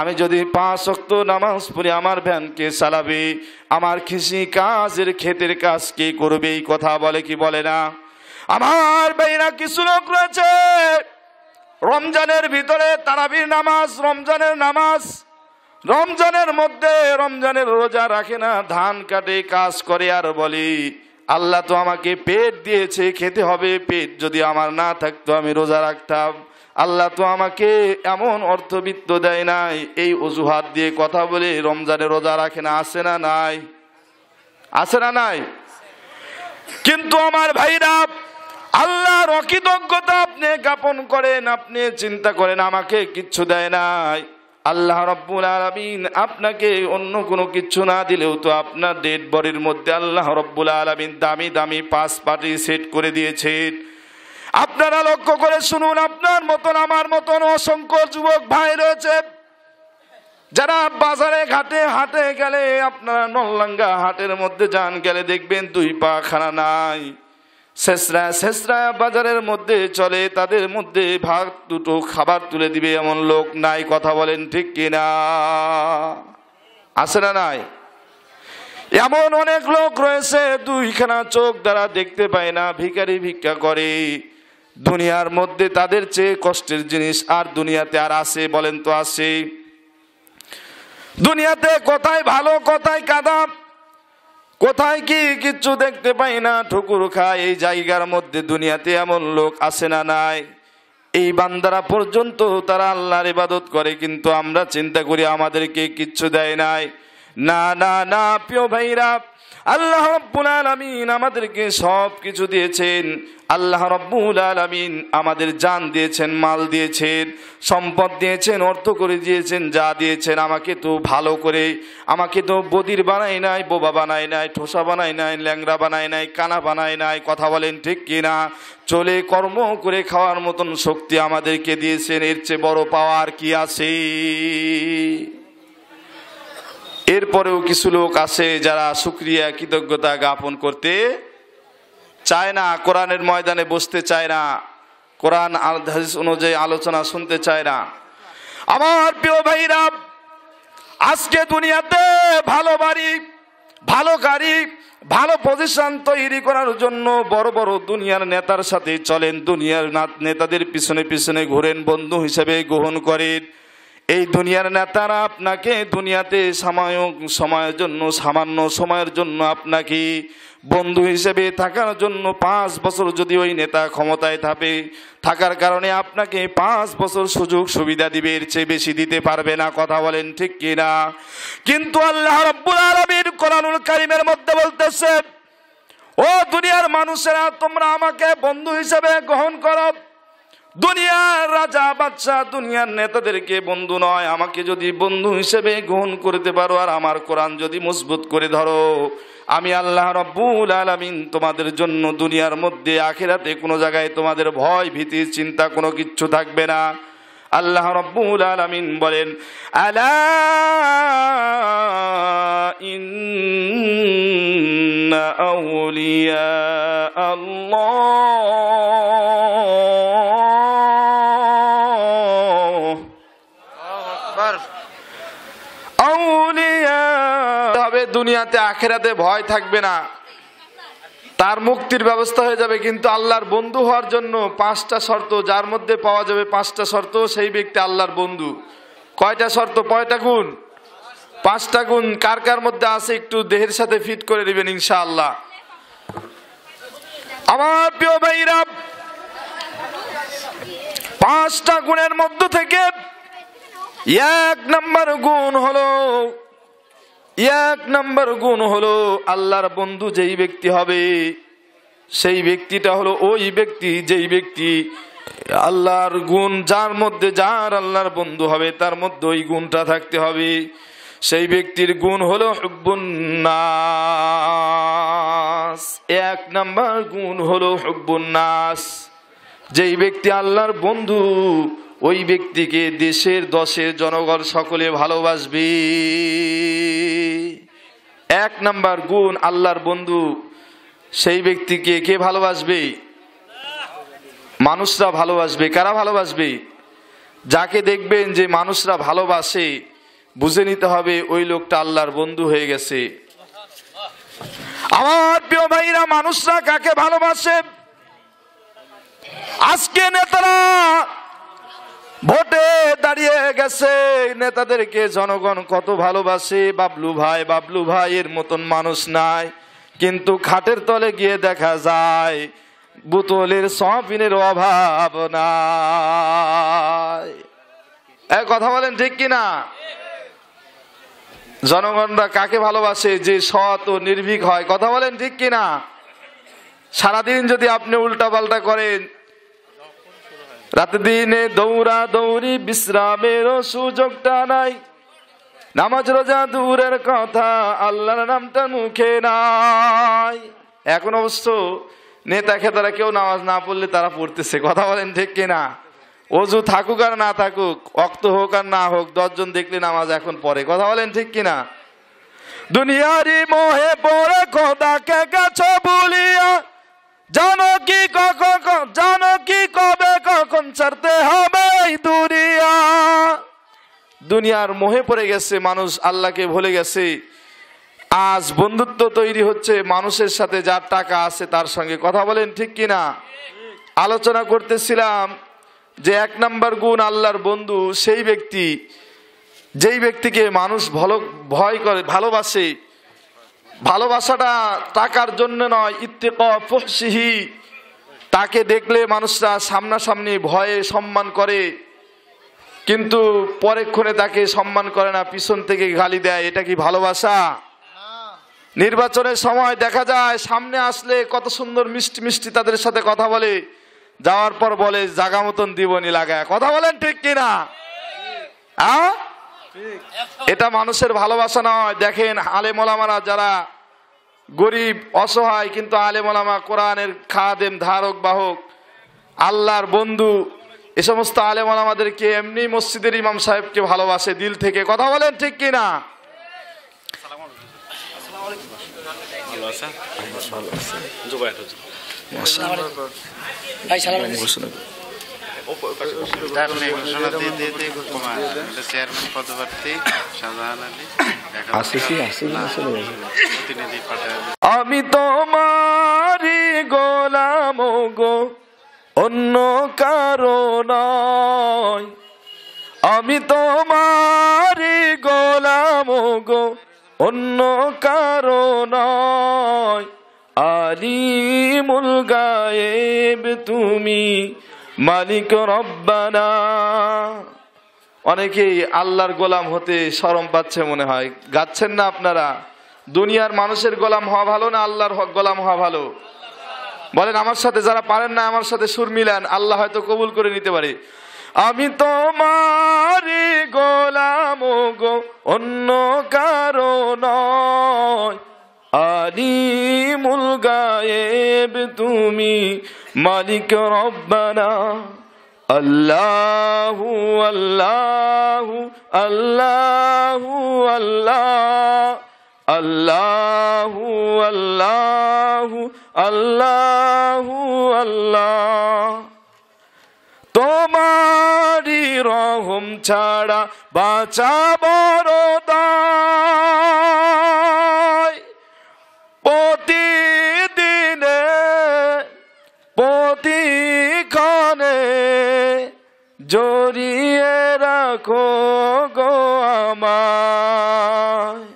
আমি যদি পাঁচ অক্ত নামাজ পড়ে আমার ভ্যানকে চালাবে, আমার কৃষি কাজের ক্ষেতের কাজ কে করবে, এই কথা বলে কি বলে না? আমার বেইরা কিছু লোক রয়েছে, রমজানের ভিতরে তারাবির নামাজ, রমজানের নামাজ রমজানের মধ্যে রমজানের রোজা রাখে না, ধান কাটে, কাজ করে আর বলি, আল্লাহ তো আমাকে পেট দিয়েছে, খেতে হবে পেট, যদি আমার না থাকতো আমি রোজা রাখতাম। আল্লাহ তো আমাকে এমন অর্থবিত্ত দেয় নাই, এই অজুহাত দিয়ে কথা বলে রমজানে রোজা রাখে না আসে না নাই? আসে না নাই? কিন্তু আমার ভাইরা, আল্লাহর অকৃতজ্ঞতা আপনি জ্ঞাপন করেন, আপনি চিন্তা করেন, আমাকে কিচ্ছু দেয় নাই। আল্লাহ রব্বুল আলমিন আপনাকে অন্য কোনো কিছু না দিলেও তো আপনার ডেড বডির মধ্যে আল্লাহ রব্বুল আলমিন দামি দামি পাস পাটি সেট করে দিয়েছেন। আপনারা লক্ষ্য করে শুনুন, আপনার মতন, আমার মতন অসংখ্য যুবক ভাই রয়েছে। যারা বাজারে ঘাটে, হাটে গেলে আপনারা নল্লাঙ্গা হাটের মধ্যে যান, গেলে দেখবেন দুই পা খানা নাই। শেষরা শেষরা বাজারের মধ্যে চলে, তাদের মধ্যে ভাগ দুটো খাবার তুলে দিবে এমন লোক নাই, কথা বলেন ঠিক কিনা? আসে না নাই? এমন অনেক লোক রয়েছে, দুইখানা চোখ দ্বারা দেখতে পায় না, ভিখারি ভিক্ষা করে। দুনিয়ার মধ্যে তাদের চেয়ে কষ্টের জিনিস আর দুনিয়াতে আর আসে বলেন তো আছে। দুনিয়াতে কোথায় ভালো, কোথায় কাদা কোথায় কি কিচ্ছু দেখতে পাই না, ঠুকুর খায়, এই জায়গার মধ্যে দুনিয়াতে এমন লোক আসে না নাই। এই বান্দারা পর্যন্ত তারা আল্লাহর ইবাদত করে, কিন্তু আমরা চিন্তা করি আমাদেরকে কিচ্ছু দেয় নাই। না না না, প্রিয় ভাইরা আল্লাহ রব্বুল আলামিন আমাদেরকে সব কিছু দিয়েছেন। আল্লাহ রব্বুল আলামিন আমাদের জান দিয়েছেন, মাল দিয়েছেন, সম্পদ দিয়েছেন, অর্থ করে দিয়েছেন, যা দিয়েছেন। আমাকে তো ভালো করে, আমাকে তো বদির বানাই নাই, বোবা বানাই নাই, ঠোসা বানাই নাই ল্যাংরা বানাই নাই, কানা বানাই নাই, কথা বলেন ঠিক কিনা? চলে কর্ম করে খাওয়ার মতন শক্তি আমাদেরকে দিয়েছেন, এর চেয়ে বড় পাওয়ার কি আছে? এরপরেও কিছু লোক আছে যারা সুক্রিয়া, কৃতজ্ঞতা জ্ঞাপন করতে চায় না, কোরআনের ময়দানে বসতে চায় না, কোরআন অনুযায়ী আলোচনা শুনতে চায় না। আমার প্রিয় ভাইরা, আজকে দুনিয়াতে ভালো বাড়ি, ভালো গাড়ি, ভালো পজিশন তৈরি করার জন্য বড় বড় দুনিয়ার নেতার সাথে চলেন। দুনিয়ার নেতাদের পিছনে পিছনে ঘোরেন, বন্ধু হিসেবে গ্রহণ করেন। এই দুনিয়ার নেতারা আপনাকে দুনিয়াতে সাময়িক সময়ের জন্য, সামান্য সময়ের জন্য আপনাকে বন্ধু হিসেবে থাকার জন্য পাঁচ বছর যদি ওই নেতা ক্ষমতায় থাকে, থাকার কারণে আপনাকে পাঁচ বছর সুযোগ সুবিধা দিবে, এর চেয়ে বেশি দিতে পারবে না, কথা বলেন ঠিক কিনা কিন্তু আল্লাহ রব্বুল আলমীর কোরআনুল কারিমের মধ্যে বলতেছে, ও দুনিয়ার মানুষেরা, তোমরা আমাকে বন্ধু হিসেবে গ্রহণ করো। দুনিয়ার রাজা বাচ্চা দুনিয়ার নেতাদেরকে বন্ধু নয়। আমাকে যদি বন্ধু হিসেবে গ্রহণ করতে পারো আর আমার কোরআন যদি মজবুত করে ধরো, আমি আল্লাহ রব্বুল আলামিন তোমাদের জন্য দুনিয়ার মধ্যে আখেরাতে কোনো জায়গায় তোমাদের ভয়, ভীতি, চিন্তা কোনো কিচ্ছু থাকবে না। আল্লাহ রব্বুল আলামিন বলেন, আলা ইন্না আউলিয়া আল্লাহ দুনিয়াতে, আখেরাতে ভয় থাকবে না। তার মুক্তির ব্যবস্থা হয়ে যাবে, কিন্তু আল্লাহর বন্ধু হওয়ার জন্য পাঁচটা শর্ত, যার মধ্যে পাওয়া যাবে পাঁচটা শর্ত, সেই ব্যক্তি আল্লাহর বন্ধু। কয়টা শর্ত? কয়টা গুণ। পাঁচটা গুণ, কার কার মধ্যে আছে একটু দেহের সাথে ফিট করে নেবেন ইনশাআল্লাহ। আমার প্রিয় ভাইরা, পাঁচটা গুণের মধ্য থেকে এক নম্বর গুণ হলো এক নম্বর গুণ হলো আল্লাহর বন্ধু যেই ব্যক্তি হবে, সেই ব্যক্তিটা হলো ওই ব্যক্তি যেই ব্যক্তি আল্লাহর গুণ যার মধ্যে যার আল্লাহর বন্ধু হবে, তার মধ্যে ওই গুণটা থাকতে হবে। সেই ব্যক্তির গুণ হলো নাস। এক নম্বর গুণ হলো নাস। যেই ব্যক্তি আল্লাহর বন্ধু ওই ব্যক্তিকে দেশের, দশের জনগণ সকলে ভালোবাসবে। এক নাম্বার গুণ আল্লাহর বন্ধু, সেই ব্যক্তিকে কে ভালোবাসবে? মানুষরা ভালোবাসবে। কারা ভালোবাসবে? যাকে দেখবেন যে মানুষরা ভালোবাসে, বুঝে নিতে হবে ওই লোকটা আল্লাহর বন্ধু হয়ে গেছে। আমার প্রিয় ভাইরা, মানুষরা কাকে ভালোবাসে? আজকে নেতারা ভোটে দাঁড়িয়ে গেছে। নেতাদেরকে জনগণ কত ভালোবাসে। বাবলু ভাই, বাবলু ভাইয়ের মতন মানুষ নাই। কিন্তু খাটের তলে গিয়ে দেখা যায়, বোতলের সপিনের অভাব নাই। কথা বলেন ঠিক কিনা? জনগণরা কাকে ভালোবাসে? যে সৎ ও নির্ভীক হয়। কথা বলেন ঠিক কিনা? সারাদিন যদি আপনি উল্টা পাল্টা করেন রাত দিনে দৌড়া দৌড়ি বিশ্রামেরও সুযোগটা নাই। নামাজ রোজা দূরের কথা, আল্লাহর নামটা মুখে নাই। এখন অবশ্য নেতা খেতারা কেউ নামাজ না পড়লে তারা পড়তেছে, কথা বলেন ঠিক কিনা? অজু থাকুক আর না থাকুক, অক্ত হোক আর না হোক, দশজন দেখলে নামাজ এখন পড়ে, কথা বলেন ঠিক কিনা? দুনিয়ারি মোহে পড়ে খোদাকে গেছো বলিয়া জানো কি কখন জানো কি কবে কখন ছাড়তে হবে দুনিয়া। দুনিয়ার মোহে পড়ে গেছে, মানুষ আল্লাহকে ভুলে গেছে। আজ বন্ধুত্ব তৈরি হচ্ছে মানুষের সাথে, যার টাকা আছে তার সঙ্গে। কথা বলেন ঠিক কিনা? আলোচনা করতেছিলাম যে এক নাম্বার গুণ আল্লাহর বন্ধু সেই ব্যক্তি, যেই ব্যক্তিকে মানুষ ভালো ভয় করে, ভালোবাসে ভালোবাসাটা টাকার জন্য নয়, ইত্তেক ফুহসিহি। তাকে দেখলে মানুষরা সামনাসামনি ভয়ে সম্মান করে, কিন্তু পরেক্ষণে তাকে সম্মান করে না, পিছন থেকে গালি দেয়। এটা কি ভালোবাসা? নির্বাচনের সময় দেখা যায়, সামনে আসলে কত সুন্দর মিষ্টি মিষ্টি তাদের সাথে কথা বলে, যাওয়ার পর বলে, জাগা মতন দিবনি লাগায়। কথা বলেন ঠিক কিনা? আ? এটা মানুষের ভালোবাসা নয়। দেখেন আলেমলামারা যারা গরিব অসহায় কিন্তু আলেমলামা কোরআনের খাদেম ধারক বাহক আল্লাহর বন্ধু এ সমস্ত আলেমলামাদেরকে এমনি মসজিদের ইমাম সাহেবকে ভালোবাসে দিল থেকে। কথা বলেন ঠিক কিনা ভাই সালাম তার মেয়ে ঘোষণা দিয়ে দিয়ে দিয়ে কুমার চেয়ারম্যান পদপ্রার্থী শাহজাহান আলী আমি তোমারি গোলাম গো অন্য কারও নয়। আমি তোমারি গোলাম গো অন্য কারও নয়। আলিমুল গায়েব তুমি মালিক রব্বানা। অনেকেই আল্লাহর গোলাম হতে শরম পাচ্ছে মনে হয়। গাচ্ছেন না আপনারা? দুনিয়ার মানুষের গোলাম হওয়া ভালো না আল্লাহর গোলাম হওয়া ভালো? বলেন, আমার সাথে যারা পারেন না, আমার সাথে সুর মিলান। আল্লাহ হয়তো কবুল করে নিতে পারে। আমি তোমার গোলাম গো, অন্য কারও নয়। আলিমুল গায়েব তুমি। মালিক রব্বানা আল্লাহু আল্লাহু আল্লাহু আল্লাহ আল্লাহু আল্লাহু আল্লাহু আল্লাহ। তোমারি রহম ছাড়া বাঁচা জড়িয়ে রাখো গো আমায়।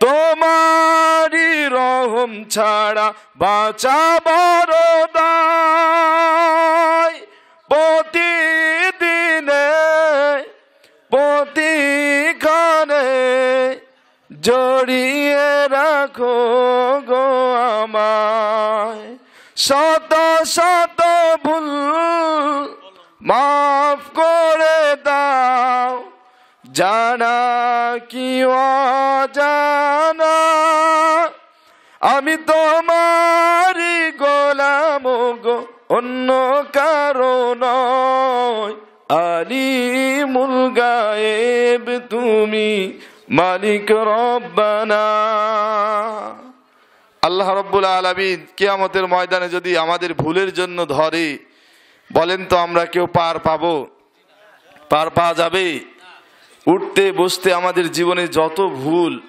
তোমারি রহম ছাড়া বাঁচা বড় প্রতিদিনে প্রতিক্ষণে জড়িয়ে রাখো গো আমায়। শত শত ভুল মাফ করে দাও, জানা কি অজানা? আমি তোমারি গোলাম গো, অন্য কারও নয়। আলিমুল গায়েব তুমি মালিক রব্বানা। আল্লাহ রব্বুল আলমিন কিয়ামতের ময়দানে যদি আমাদের ভুলের জন্য ধরে বলেন তো আমরা কেউ পার পাবো? পার পাওয়া যাবে? উঠতে, বসতে আমাদের জীবনে যত ভুল,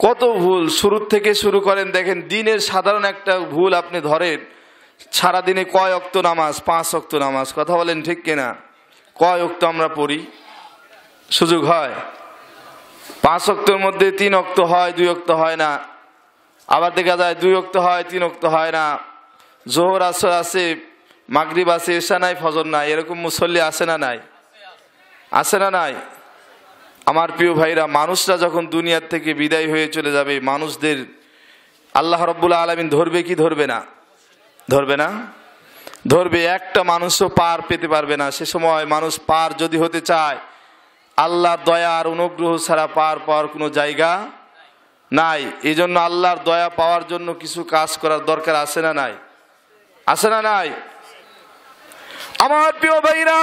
কত ভুল শুরুর থেকে শুরু করেন, দেখেন দিনের সাধারণ একটা ভুল আপনি ধরেন, সারাদিনে কয় অক্ত নামাজ? পাঁচ অক্ত নামাজ। কথা বলেন ঠিক কিনা? কয় অক্ত আমরা পড়ি? সুযোগ হয়? পাঁচ অক্তর মধ্যে তিন অক্ত হয়, দুই অক্ত হয় না। আবার দেখা যায় দুই অক্ত হয়, তিন অক্ত হয় না। জোহর, আসর আছে মাগরিব আছে এসা নাই, ফজর নাই, এরকম মুসল্লি আছে না নাই? আছে না নাই? আমার প্রিয় ভাইরা, মানুষরা যখন দুনিয়ার থেকে বিদায় হয়ে চলে যাবে, মানুষদের আল্লাহ রব্বুল আলমিন ধরবে কি ধরবে না? ধরবে না? ধরবে, একটা মানুষও পার পেতে পারবে না। সে সময় মানুষ পার যদি হতে চায়, আল্লাহর দয়া আর অনুগ্রহ ছাড়া পার পাওয়ার কোনো জায়গা নাই। এই জন্য আল্লাহর দয়া পাওয়ার জন্য কিছু কাজ করার দরকার আছে না নাই? আছে না নাই? আমার প্রিয় ভাইরা,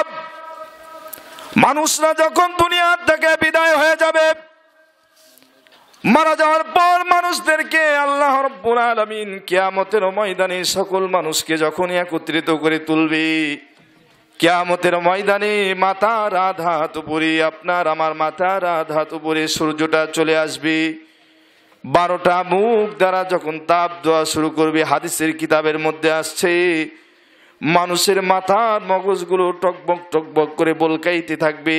মানুষরা যখন দুনিয়ার থেকে বিদায় হয়ে যাবে, মারা যাওয়ার পর মানুষদেরকে আল্লাহ আলামিন কিয়ামতের ময়দানে সকল মানুষকে যখন একত্রিত করে তুলবে, কিয়ামতের ময়দানে মাথার আধাত উপরে আপনার, আমার মাথার আধাত উপরে সূর্যটা চলে আসবে। বারোটা মুখ দ্বারা যখন তাপ দেওয়া শুরু করবে, হাদিসের কিতাবের মধ্যে আসছে মানুষের মাথার মগজগুলো টকবক টকবক করে বলকাইতে থাকবে,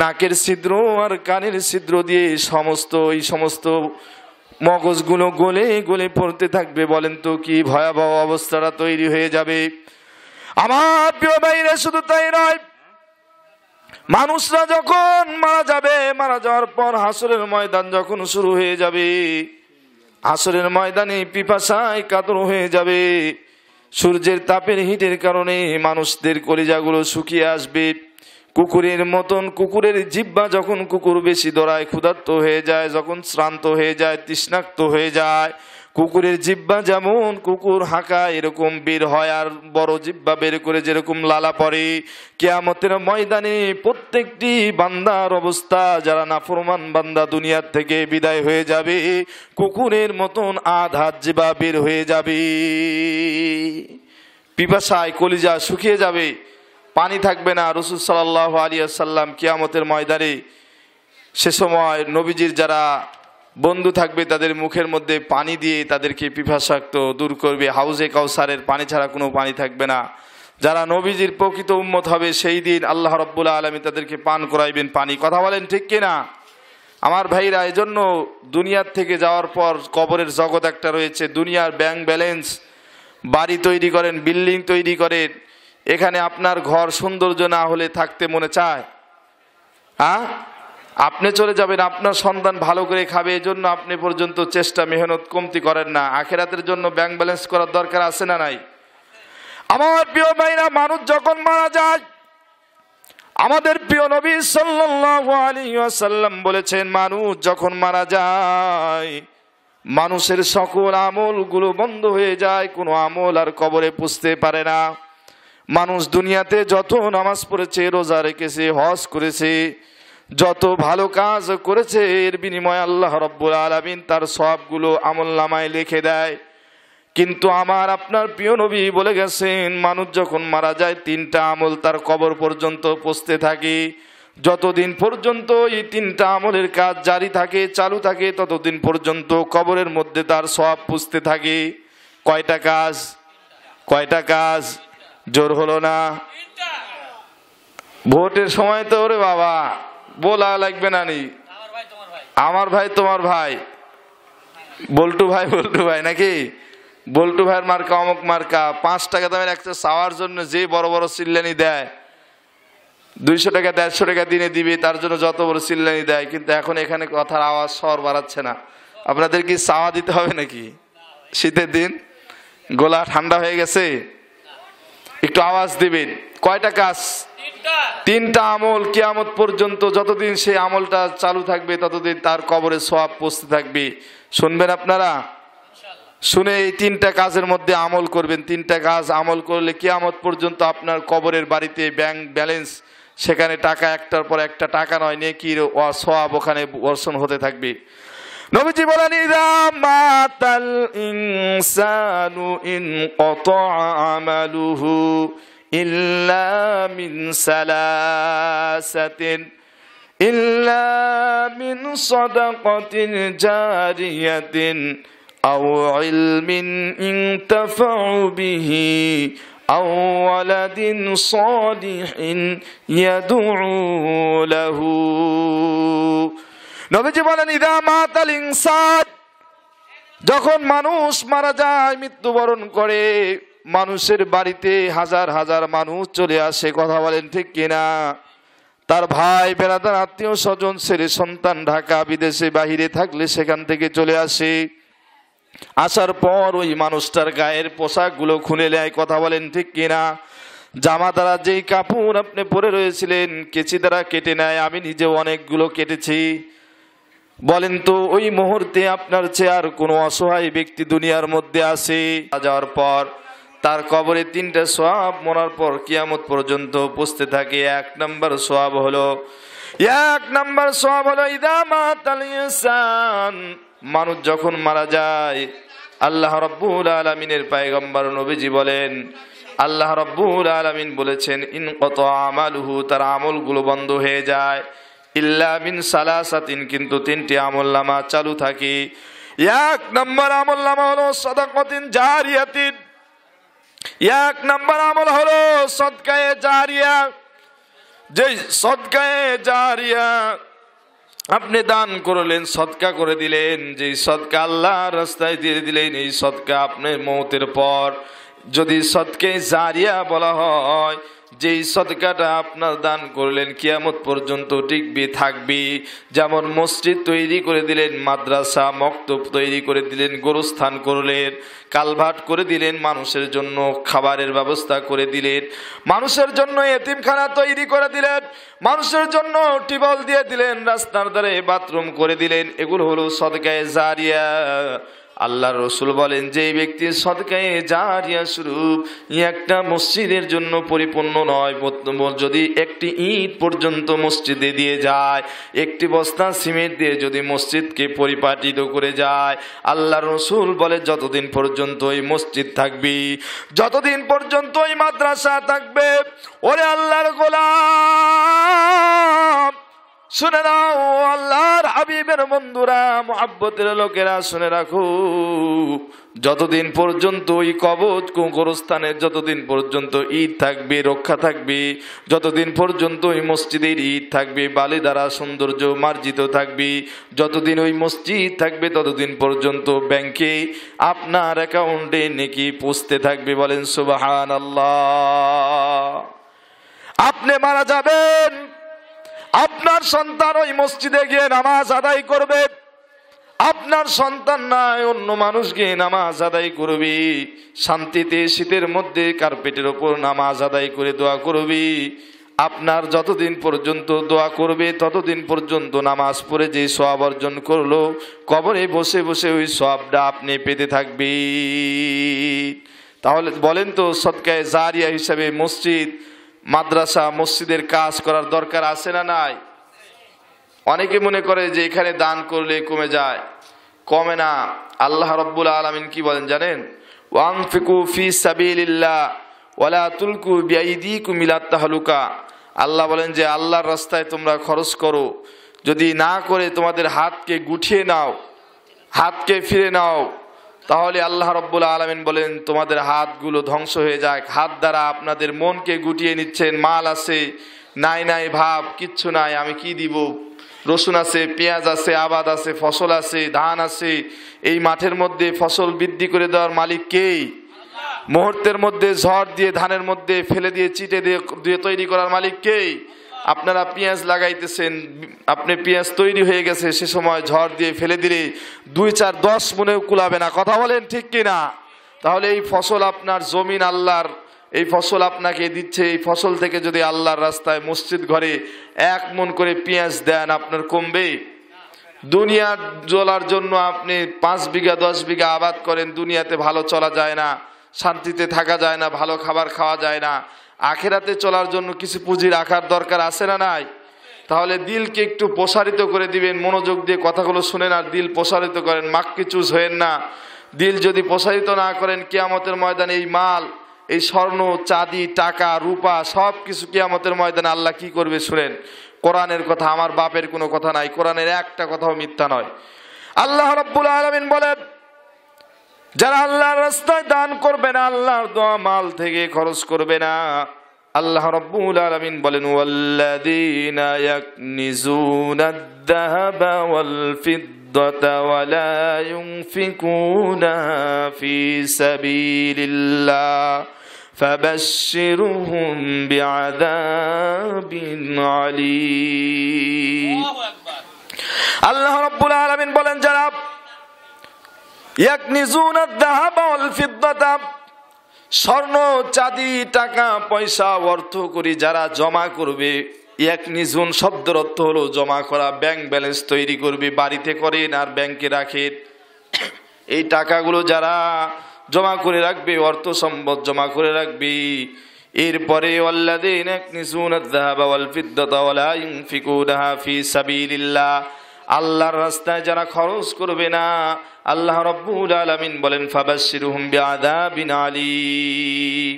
নাকের ছিদ্র আর কানের ছিদ্র দিয়ে সমস্ত, এই সমস্ত মগজগুলো গলে গলে পড়তে থাকবে। বলেন তো কি ভয়াবহ অবস্থাটা তৈরি হয়ে যাবে। আমার প্রিয় বাইরে শুধু তাই নয়, মানুষরা যখন মারা যাবে, মারা যাওয়ার পর হাসরের ময়দান যখন শুরু হয়ে যাবে, হাসরের ময়দানে পিপাসায় কাতর হয়ে যাবে। সূর্যের তাপের হিটের কারণে মানুষদের কলিজাগুলো শুকিয়ে আসবে। কুকুরের মতন কুকুরের জিব্বা যখন কুকুর বেশি দরায় ক্ষুধার্ত হয়ে যায়, যখন শ্রান্ত হয়ে যায়, তৃষ্ণাক্ত হয়ে যায় কুকুরের জিব্বা যেমন কুকুর হাঁকা এরকম বের হয়, আর বড় জিব্বা বের করে যেরকম লালা পড়ে কেয়ামতের ময়দানে প্রত্যেকটি বান্দার অবস্থা, যারা নাফরমান বান্দা দুনিয়ার থেকে বিদায় হয়ে যাবে, কুকুরের মতন আধ হাত জিবা বের হয়ে যাবে। পিপাসায় কলিজা শুকিয়ে যাবে, পানি থাকবে না। রসুল সাল্লাহ আলিয়া সাল্লাম কিয়ামতের ময়দানে সে সময় নবীজির যারা বন্ধু থাকবে তাদের মুখের মধ্যে পানি দিয়ে তাদেরকে পিপাসাক্ত দূর করবে। হাউজে কাউসারের পানি ছাড়া কোনো পানি থাকবে না। যারা নবীজির প্রকৃত উম্মত হবে, সেই দিন আল্লাহ রব্বুল্লা আলমী তাদেরকে পান করাইবেন পানি। কথা বলেন ঠিক কিনা আমার ভাইরা, এজন্য দুনিয়ার থেকে যাওয়ার পর কবরের জগৎ একটা রয়েছে। দুনিয়ার ব্যাংক ব্যালেন্স, বাড়ি তৈরি করেন, বিল্ডিং তৈরি করেন। এখানে আপনার ঘর সৌন্দর্য না হলে থাকতে মনে চায়? হ্যাঁ আপনি চলে যাবেন, আপনার সন্তান ভালো করে খাবে এই জন্য আপনি পর্যন্ত চেষ্টা, মেহনত কমতি করেন না। আখেরাতের জন্য ব্যাংক ব্যালেন্স করার দরকার আছে না নাই? আমার প্রিয় ভাইরা, মানুষ যখন মারা যায়, আমাদের প্রিয় নবী ওয়াসাল্লাম বলেছেন, মানুষ যখন মারা যায়, মানুষের সকল আমলগুলো বন্ধ হয়ে যায়, কোনো আমল আর কবরে পুষতে পারে না। মানুষ দুনিয়াতে যত নামাজ পড়েছে, রোজা রেখেছে, হজ করেছে যত ভালো কাজ করেছে, এর বিনিময়ে আল্লাহ রব্বুল আলমিন তার সবগুলো আমল নামায় লিখে দেয়। কিন্তু আমার আপনার প্রিয় নবী বলে গেছেন, মানুষ যখন মারা যায়, তিনটা আমল তার কবর পর্যন্ত পৌঁছতে থাকে। যতদিন পর্যন্ত এই তিনটা আমলের কাজ জারি থাকে, চালু থাকে, ততদিন পর্যন্ত কবরের মধ্যে তার সব পুষতে থাকে। কয়টা কাজ? কয়টা কাজ? জোর হলো না? ভোটের সময় তো ওরে বাবা। বলা লাগবে না নি। আমার ভাই তোমার ভাই। বল্টু ভাই বল্টু ভাই নাকি? বল্টু ভাইয়ের মার্কা অমুক মার্কা। পাঁচ টাকা দামের একটা চাওয়ার জন্য যে বড় বড় চিল্লানি দেয় দুইশো টাকা দেড়শো টাকা দিনে দিবে তার জন্য যত বড় চিল্লানি দেয় কিন্তু এখন এখানে কথার আওয়াজ স্বর বাড়াচ্ছে না। আপনাদের কি চাওয়া দিতে হবে নাকি? শীতের দিন গোলা ঠান্ডা হয়ে গেছে? একটু আওয়াজ দিবেন। কয়টা কাজ? তিনটা। আমল কিয়ামত পর্যন্ত যতদিন সেই আমলটা চালু থাকবে ততদিন তার কবরে সোয়াব পৌঁছতে থাকবে। শুনবেন আপনারা? শুনে এই তিনটা কাজের মধ্যে আমল করবেন। তিনটা কাজ আমল করলে কিয়ামত পর্যন্ত আপনার কবরের বাড়িতে ব্যাংক ব্যালেন্স সেখানে টাকা একটার পর একটা টাকা নয় নেকির সোয়াব ওখানে বর্ষণ হতে থাকবে। নবীজি বলেন ইনসানু ইন কতা আমালুহু ইল্লা মিন সালাসাতিন إلا من صدقة جارية أو علم ينتفع به أو ولد صالح يدعو له নবীজি বলেন ইদা মাতাল ইনসান যখন মানুষ মারা যায় মৃত্যুবরণ করে মানুষের বাড়িতে হাজার হাজার মানুষ চলে আসে, কথা বলেন ঠিক কিনা? তার ভাই, বেড়াদার আত্মীয় স্বজন, ছেলে সন্তান ঢাকা, বিদেশে, বাহিরে থাকলে সেখান থেকে চলে আসে। আসার পর ওই মানুষটার গায়ের পোশাকগুলো খুলে নেয়, কথা বলেন ঠিক কিনা? জামা দ্বারা যেই কাপড় আপনি পরে রয়েছিলেন, কেচি দ্বারা কেটে নেয়, আমি নিজে অনেকগুলো কেটেছি। বলেন তো, ওই মুহূর্তে আপনার চেয়ার কোনো অসহায় ব্যক্তি দুনিয়ার মধ্যে আসে। যাওয়ার পর তার কবরে তিনটা সোয়াব মরার পর কিয়ামত পর্যন্ত পুষতে থাকে। এক নম্বর সোয়াব হলো, এক নম্বর সোয়াব হলো ইদামা মানুষ যখন মারা যায়, আল্লাহ রব্বুল আলমিনের পায়গম্বর নবীজি বলেন, আল্লাহ রব্বুল আলমিন বলেছেন, ইন কত আমালহু, তার আমলগুলো বন্ধ হয়ে যায়। ইল্লা মিন সালাসাতিন, কিন্তু তিনটি আমলনামা চালু থাকে। এক নম্বর আমলনামা হলো, সদাকতিন জারিয়াতিন। এক নম্বর আমল হলো সদকায়ে জারিয়া। যে সদকায়ে জারিয়া আপনি দান করলেন সৎকা করে দিলেন যে সৎকা আল্লাহ রাস্তায় দিয়ে দিলেন, এই সৎকা আপনার মৌতের পর যদি সৎকে জারিয়া বলা হয় যেই সদকাটা আপনার দান করলেন, কিয়ামত পর্যন্ত টিকবে, থাকবে। যেমন মসজিদ তৈরি করে দিলেন, মাদ্রাসা, মক্তব তৈরি করে দিলেন, গোরস্থান করলেন কালভাট করে দিলেন, মানুষের জন্য খাবারের ব্যবস্থা করে দিলেন, মানুষের জন্য এতিমখানা তৈরি করে দিলেন, মানুষের জন্য টিবল দিয়ে দিলেন, রাস্তার ধারে বাথরুম করে দিলেন। এগুলো হলো সদকায়ে জারিয়া। আল্লাহ রসুল বলেন যে ব্যক্তি সদকায়ে জারিয়া স্বরূপ একটা মসজিদের জন্য পরিপূর্ণ নয় যদি একটি ইট পর্যন্ত মসজিদে দিয়ে যায়, একটি বস্তা সিমেন্ট দিয়ে যদি মসজিদকে পরিপাটিত করে যায় আল্লাহ রসুল বলে, যতদিন পর্যন্ত ওই মসজিদ থাকবি, যতদিন পর্যন্ত ওই মাদ্রাসা থাকবে, ওরে আল্লাহর গোলাম! শুনে নাও, আল্লাহর হাবিবের বন্ধুরা, মোহাব্বতের লোকেরা শুনে রাখো। যতদিন পর্যন্ত ওই কবচ গোরস্থানের যতদিন পর্যন্ত ঈদ থাকবে, রক্ষা থাকবে, যতদিন পর্যন্ত ওই মসজিদের ঈদ থাকবে, বালি দ্বারা সৌন্দর্য মার্জিত থাকবে, যতদিন ওই মসজিদ থাকবে, ততদিন পর্যন্ত ব্যাংকে আপনার অ্যাকাউন্টে নেকি পুষতে থাকবে বলেন সুবাহান আল্লাহ আপনি মারা যাবেন। আপনার সন্তান ওই মসজিদে গিয়ে নামাজ আদায় করবে। আপনার সন্তান নাই অন্য মানুষ গিয়ে নামাজ আদায় করবি। শান্তিতে শীতের মধ্যে কার্পেটের ওপর নামাজ আদায় করে দোয়া করবি। আপনার যতদিন পর্যন্ত দোয়া করবে, ততদিন পর্যন্ত নামাজ পড়ে যে সব অর্জন করল, কবরে বসে বসে ওই সবটা আপনি পেতে থাকবি তাহলে বলেন তো সৎকায় জারিয়া হিসাবে মসজিদ মাদ্রাসা, মসজিদের কাজ করার দরকার আছে না নাই? অনেকে মনে করে যে এখানে দান করলে কমে যায়। কমে না। আল্লাহ রব্বুল আলমিন কি বলেন জানেন? ওয়াং ফিকু ফি সাবিল্লাহ ওয়ালা তুলকু বিআইদিকু মিলাত তাহলুকা। আল্লাহ বলেন যে, আল্লাহর রাস্তায় তোমরা খরচ করো। যদি না করে তোমাদের হাতকে গুঠিয়ে নাও, হাতকে ফিরে নাও তাহলে আল্লাহ রব্বুল আলমিন বলেন, তোমাদের হাতগুলো ধ্বংস হয়ে যাক। হাত দ্বারা আপনাদের মনকে গুটিয়ে নিচ্ছেন। মাল আছে, নাই নাই ভাব, কিচ্ছু নাই। আমি কি দিব? রসুন আছে, পেঁয়াজ আছে, আবাদ আছে, ফসল আছে, ধান আছে। এই মাঠের মধ্যে ফসল বৃদ্ধি করে দেওয়ার মালিক কেই মুহূর্তের মধ্যে ঝড় দিয়ে ধানের মধ্যে ফেলে দিয়ে, চিটে দিয়ে দিয়ে তৈরি করার মালিক কেই আপনারা পেঁয়াজ লাগাইতেছেন, আপনি পেঁয়াজ তৈরি হয়ে গেছে, সে সময় ঝড় দিয়ে ফেলে দিলে দুই চার দশ মনেও কুলাবে না। কথা বলেন ঠিক কিনা তাহলে এই ফসল আপনার জমিন আল্লাহর, এই ফসল আপনাকে দিচ্ছে, এই ফসল থেকে যদি আল্লাহর রাস্তায় মসজিদ ঘরে এক মন করে পেঁয়াজ দেন, আপনার কমবে। দুনিয়া চলার জন্য আপনি পাঁচ বিঘা, দশ বিঘা আবাদ করেন, দুনিয়াতে ভালো চলা যায় না, শান্তিতে থাকা যায় না, ভালো খাবার খাওয়া যায় না। আখেরাতে চলার জন্য কিছু পুঁজি রাখার দরকার আছে না নাই? তাহলে দিলকে একটু প্রসারিত করে দিবেন, মনোযোগ দিয়ে কথাগুলো শুনেন আর দিল প্রসারিত করেন মাক্কি চুজ হয়েন না। দিল যদি প্রসারিত না করেন, কিয়ামতের ময়দানে এই মাল, এই স্বর্ণ, চাঁদি, টাকা, রূপা, সব কিছু কিয়ামতের ময়দানে আল্লাহ কি করবে শুনেন? কোরআনের কথা আমার বাপের কোনো কথা নাই, কোরআনের একটা কথাও মিথ্যা নয়। আল্লাহ রব্বুল আলমিন বলেন যারা আল্লাহর রাস্তায় দান করবে না আল্লাহর দোয়া মাল থেকে খরচ করবে না। আল্লাহ রব্বুল আলামিন বলেন ওয়াল্লাযীনা ইয়াকনিজুনা আদ-দাহাবা ওয়াল ফিদ্দাতা ওয়া লা ইউনফিকুনা ফি সাবিলিল্লাহ ফাবাশশিরহুম বিআযাবিন আলীম। আল্লাহ রাব্বুল আলামিন বলেন যারা স্বর্ণ, চাঁদি, টাকা, পয়সা, অর্থ করি যারা জমা করবে। এক নিজুন শব্দের অর্থ হলো জমা করা, ব্যাংক ব্যালেন্স তৈরি করবে, বাড়িতে করেন আর ব্যাংকে রাখেন। এই টাকাগুলো যারা জমা করে রাখবে, অর্থ সম্পদ জমা করে রাখবে, এরপরে আল্লাহর রাস্তায় যারা খরচ করবে না আল্লাহ রব্বুল আলামিন বলেন, ফাবাশশিরুহুম বিআযাবিন আলীম।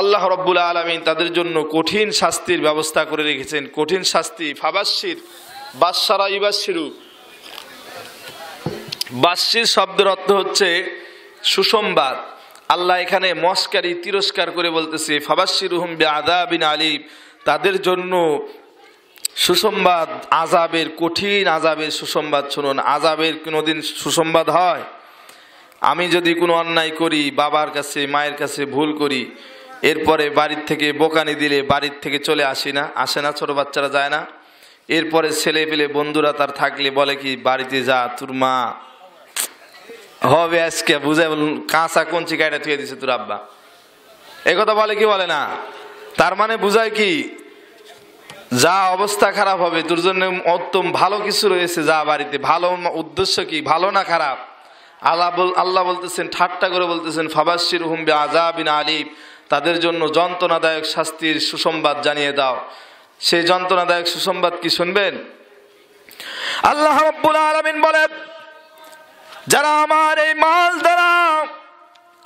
আল্লাহ রব্বুল আলমিন তাদের জন্য কঠিন শাস্তির ব্যবস্থা করে রেখেছেন। কঠিন শাস্তি ফাবাসির বাদশারা ইবাসিরু বাসির শব্দের অর্থ হচ্ছে সুসংবাদ। আল্লাহ এখানে মস্কারি, তিরস্কার করে বলতেছে ফাবাসির হুম আদাবিন আলিম। তাদের জন্য সুসংবাদ আজাবের, কঠিন আজাবের সুসংবাদ শুনুন। আজাবের কোনোদিন সুসংবাদ হয়? আমি যদি কোনো অন্যায় করি, বাবার কাছে, মায়ের কাছে ভুল করি, এরপরে বাড়ির থেকে বোকানি দিলে বাড়ির থেকে চলে আসি না, আসে না, ছোট বাচ্চারা যায় না। এরপরে ছেলে পেলে বন্ধুরা তার থাকলে বলে কি, বাড়িতে যা, তোর মা হবে আজকে, বুঝে বলুন, কাঁচা কঞ্চি কাইটা থুয়ে দিছে তোর আব্বা। এ কথা বলে কি বলে না? তার মানে বুঝায় কি যা অবস্থা খারাপ হবে, তোর জন্য উত্তম ভালো কিছু রয়েছে যা বাড়িতে। ভালো উদ্দেশ্য কি? ভালো না খারাপ? আল্লাহ বল- আল্লাহ বলতেছেন, ঠাট্টা করে বলতেছেন ফাবাসির হুম্বে আজাবিন আলিফ তাদের জন্য যন্ত্রণাদায়ক শাস্তির সুসংবাদ জানিয়ে দাও। সেই যন্ত্রণাদায়ক সুসংবাদ কি শুনবেন? আল্লাহ রব্বুল আলামিন বলেন, যারা আমার এই মাল দ্বারা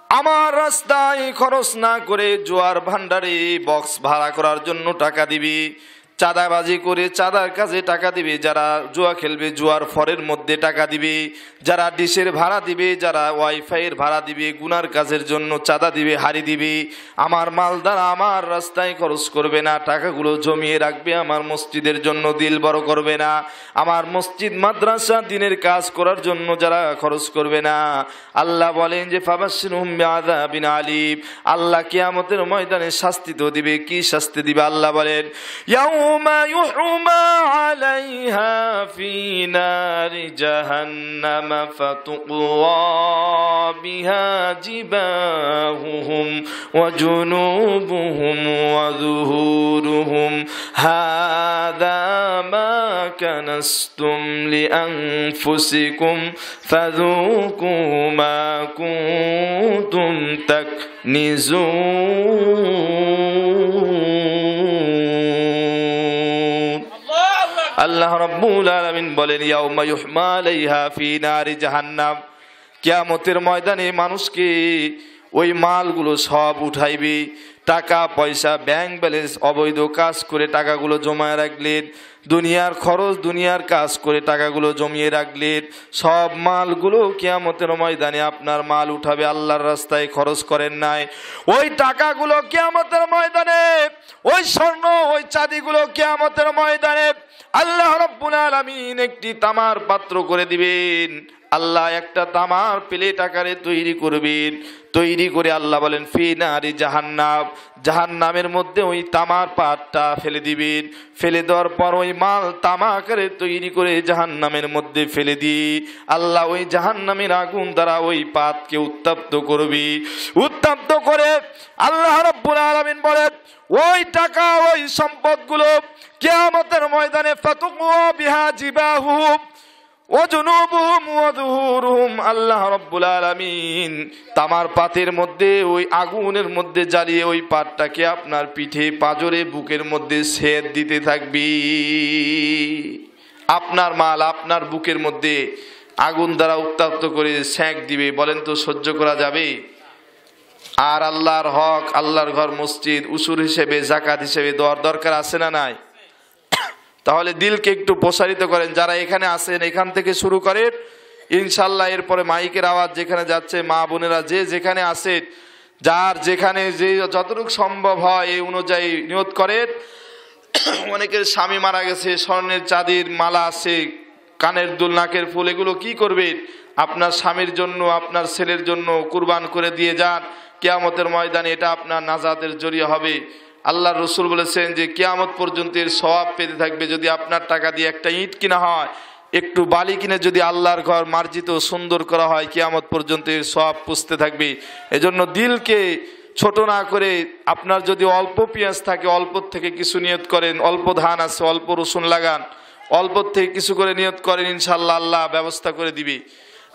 আমার রাস্তায় খরচ না করে জোয়ার ভান্ডারে বক্স ভাড়া করার জন্য টাকা দিবি চাঁদাবাজি করে চাঁদার কাছে টাকা দিবে যারা জুয়া খেলবে জুয়ার ফরের মধ্যে টাকা দিবে। যারা ডিশের ভাড়া দিবে, যারা ওয়াইফাইয়ের ভাড়া দিবে, গুনার কাজের জন্য চাঁদা দিবে হারি দিবে, আমার মাল দ্বারা আমার রাস্তায় খরচ করবে না, টাকাগুলো জমিয়ে রাখবে, আমার মসজিদের জন্য দিল বড় করবে না, আমার মসজিদ, মাদ্রাসা, দিনের কাজ করার জন্য যারা খরচ করবে না। আল্লাহ বলেন যে ফাবাসিরহুম বিআযাবিন আলিম। আল্লাহ কিয়ামতের ময়দানে শাস্তি তো দিবে, কি শাস্তি দিবে? আল্লাহ বলেন আলাইহা ফি নারি জাহান্নাম। فتقوى بها جباههم وجنوبهم وظهورهم. هذا ما كنستم لأنفسكم. فذوقوا ما كنتم تكنزون. রব্বুল আলমিন বলেন, ইয়াউমা জাহান্নাম। কিয়ামতের ময়দানে মানুষকে ওই মালগুলো সব উঠাইবে। টাকা, পয়সা, ব্যাংক ব্যালেন্স অবৈধ কাজ করে টাকাগুলো জমায় রাখলেন। দুনিয়ার খরচ, দুনিয়ার কাজ করে টাকাগুলো জমিয়ে রাখলেন সব মালগুলো কেয়ামতের ময়দানে আপনার মাল উঠাবে, আল্লাহর রাস্তায় খরচ করেন নাই। ওই টাকাগুলো কেয়ামতের ময়দানে, ওই স্বর্ণ, ওই চাঁদিগুলো কেয়ামতের ময়দানে আল্লাহ রব্বুল আলামিন একটি তামার পাত্র করে দিবেন। আল্লাহ একটা তামার প্লেট আকারে তৈরি করবেন। তৈরি করে আল্লাহ বলেন, ফি নারি জাহান্নাম। জাহান্নামের মধ্যে ওই তামার পাতটা ফেলে দিবেন। ফেলে দেওয়ার পর ওই মাল তামা আকারে তৈরি করে জাহান্নামের মধ্যে ফেলে দিয়ে আল্লাহ ওই জাহান্নামের আগুন দ্বারা ওই পাতকে উত্তপ্ত করবি। উত্তপ্ত করে আল্লাহ রব্বুল আলামিন বলেন, ওই টাকা, ওই সম্পদগুলো কিয়ামতের ময়দানে ফাতুকু বিহা ওয়াদুহুরুহুম আল্লাহ রব্বুল আলামিন। তামার পাতের মধ্যে, ওই আগুনের মধ্যে জ্বালিয়ে ওই পাতটাকে আপনার পিঠে, পাজরে, বুকের মধ্যে দিতে আপনার মাল আপনার বুকের মধ্যে আগুন দ্বারা উত্তপ্ত করে স্যাঁক দিবে। বলেন তো, সহ্য করা যাবে? আর আল্লাহর হক, আল্লাহর ঘর মসজিদ, উসুর হিসেবে, জাকাত হিসেবে দেওয়ার দরকার আছে না নাই? তাহলে দিলকে একটু প্রসারিত করেন, যারা এখানে আসেন, এখান থেকে শুরু করেন। ইনশাল্লাহ এরপরে মাইকের আওয়াজ যেখানে যাচ্ছে, মা বোনেরা যে যেখানে আসেন, যার যেখানে যে যতটুকু সম্ভব হয় এই অনুযায়ী নিয়ত করেন। অনেকের স্বামী মারা গেছে, স্বর্ণের চাঁদির মালা আছে, কানের দুল, নাকের ফুল, এগুলো কি করবেন? আপনার স্বামীর জন্য, আপনার ছেলের জন্য কুরবান করে দিয়ে যান। কেয়ামতের ময়দানে এটা আপনার নাজাদের জড়িয়ে হবে। আল্লাহ রসুল বলেছেন যে কেয়ামত পর্যন্ত এর স্বভাব পেতে থাকবে যদি আপনার টাকা দিয়ে একটা ইট কিনা হয়, একটু বালি কিনে যদি আল্লাহর ঘর মার্জিত সুন্দর করা হয়, কেয়ামত পর্যন্ত এর সব পুষতে থাকবে। এজন্য দিলকে ছোট না করে আপনার যদি অল্প পেঁয়াজ থাকে, অল্প থেকে কিছু নিয়ত করেন, অল্প ধান আছে, অল্প রসুন লাগান, অল্প থেকে কিছু করে নিয়ত করেন ইনশাল্লাহ আল্লাহ ব্যবস্থা করে দিবে।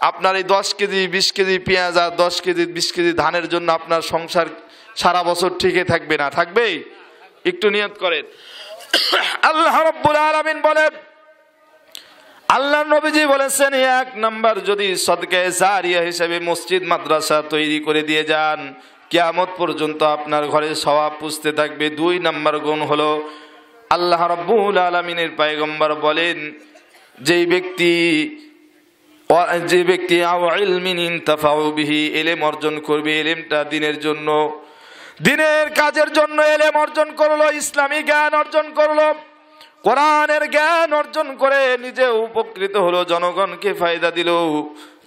আপনার এই দশ কেজি, বিশ কেজি পেঁয়াজ আর দশ কেজি, বিশ কেজি ধানের জন্য আপনার সংসার সারা বছর ঠিকই থাকবে না থাকবে একটু নিয়ত করেন। আল্লাহ রব্বুল আলামিন বলেন আল্লাহ নবীজি বলেছেন, এক নাম্বার যদি সদকে জারিয়া হিসেবে মসজিদ, মাদ্রাসা তৈরি করে দিয়ে যান, কিয়ামত পর্যন্ত আপনার ঘরে স্বভাব পুষতে থাকবে। দুই নাম্বার গুণ হলো, আল্লাহ রব্বুল আলমিনের পায়গম্বর বলেন, যেই ব্যক্তি যে ব্যক্তি আও ইলমিন ইনতাফাউ বিহি, এলেম অর্জন করবে, এলেমটা দিনের জন্য দিনের কাজের জন্য এলেম অর্জন করল, ইসলামী জ্ঞান অর্জন করল, কোরআনের জ্ঞান অর্জন করে নিজে উপকৃত হলো, জনগণকে ফায়দা দিল।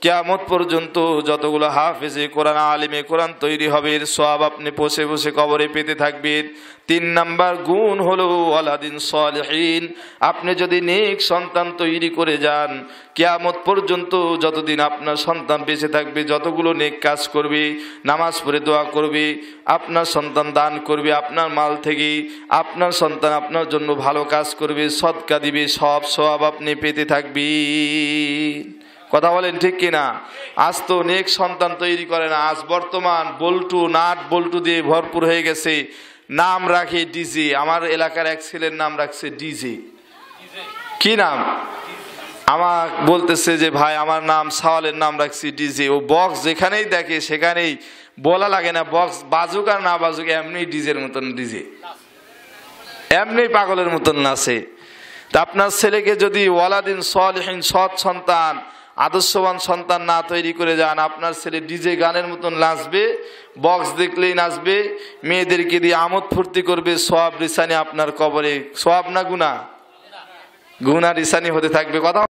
কেয়ামত পর্যন্ত যতগুলো হাফেজে কোরআন, আলিমে কোরআন তৈরি হবে সব আপনি বসে বসে কবরে পেতে থাকবেন। তিন নাম্বার গুণ হলো আলাদিন সলহীন। আপনি যদি নেক সন্তান তৈরি করে যান, কেয়ামত পর্যন্ত যতদিন আপনার সন্তান বেঁচে থাকবে, যতগুলো নেক কাজ করবে, নামাজ পড়ে দোয়া করবে, আপনার সন্তান দান করবে, আপনার মাল থেকে আপনার সন্তান আপনার জন্য ভালো কাজ করবে, সৎকা দিবে, সব সব আপনি পেতে থাকবেন। কথা বলেন ঠিক কিনা? আজ তো নেক সন্তান তৈরি করে না। আজ বর্তমান বল্টু, নাট বল্টু দিয়ে ভরপুর হয়ে গেছে। নাম রাখে ডিজে। আমার এলাকার এক ছেলের নাম রাখছে ডিজে। কি নাম? আমার বলতেছে যে, ভাই, আমার নাম সাওয়ালের নাম রাখছি ডিজে। ও বক্স যেখানেই দেখে, সেখানেই বলা লাগে না, বক্স বাজুক আর না বাজুক, এমনি ডিজের মতন ডিজে। এমনি পাগলের মতন নাচে তা আপনার ছেলেকে যদি ওয়ালাদিন সলহীন সৎ সন্তান আদর্শবান সন্তান না তৈরি করে যান, আপনার ছেলে ডিজে গানের মতন নাচবে বক্স দেখলেই নাচবে, মেয়েদেরকে দিয়ে আমোদ ফুর্তি করবে সব রিসানি আপনার কবরে সব না গুণা গুণা রিসানি হতে থাকবে, কথা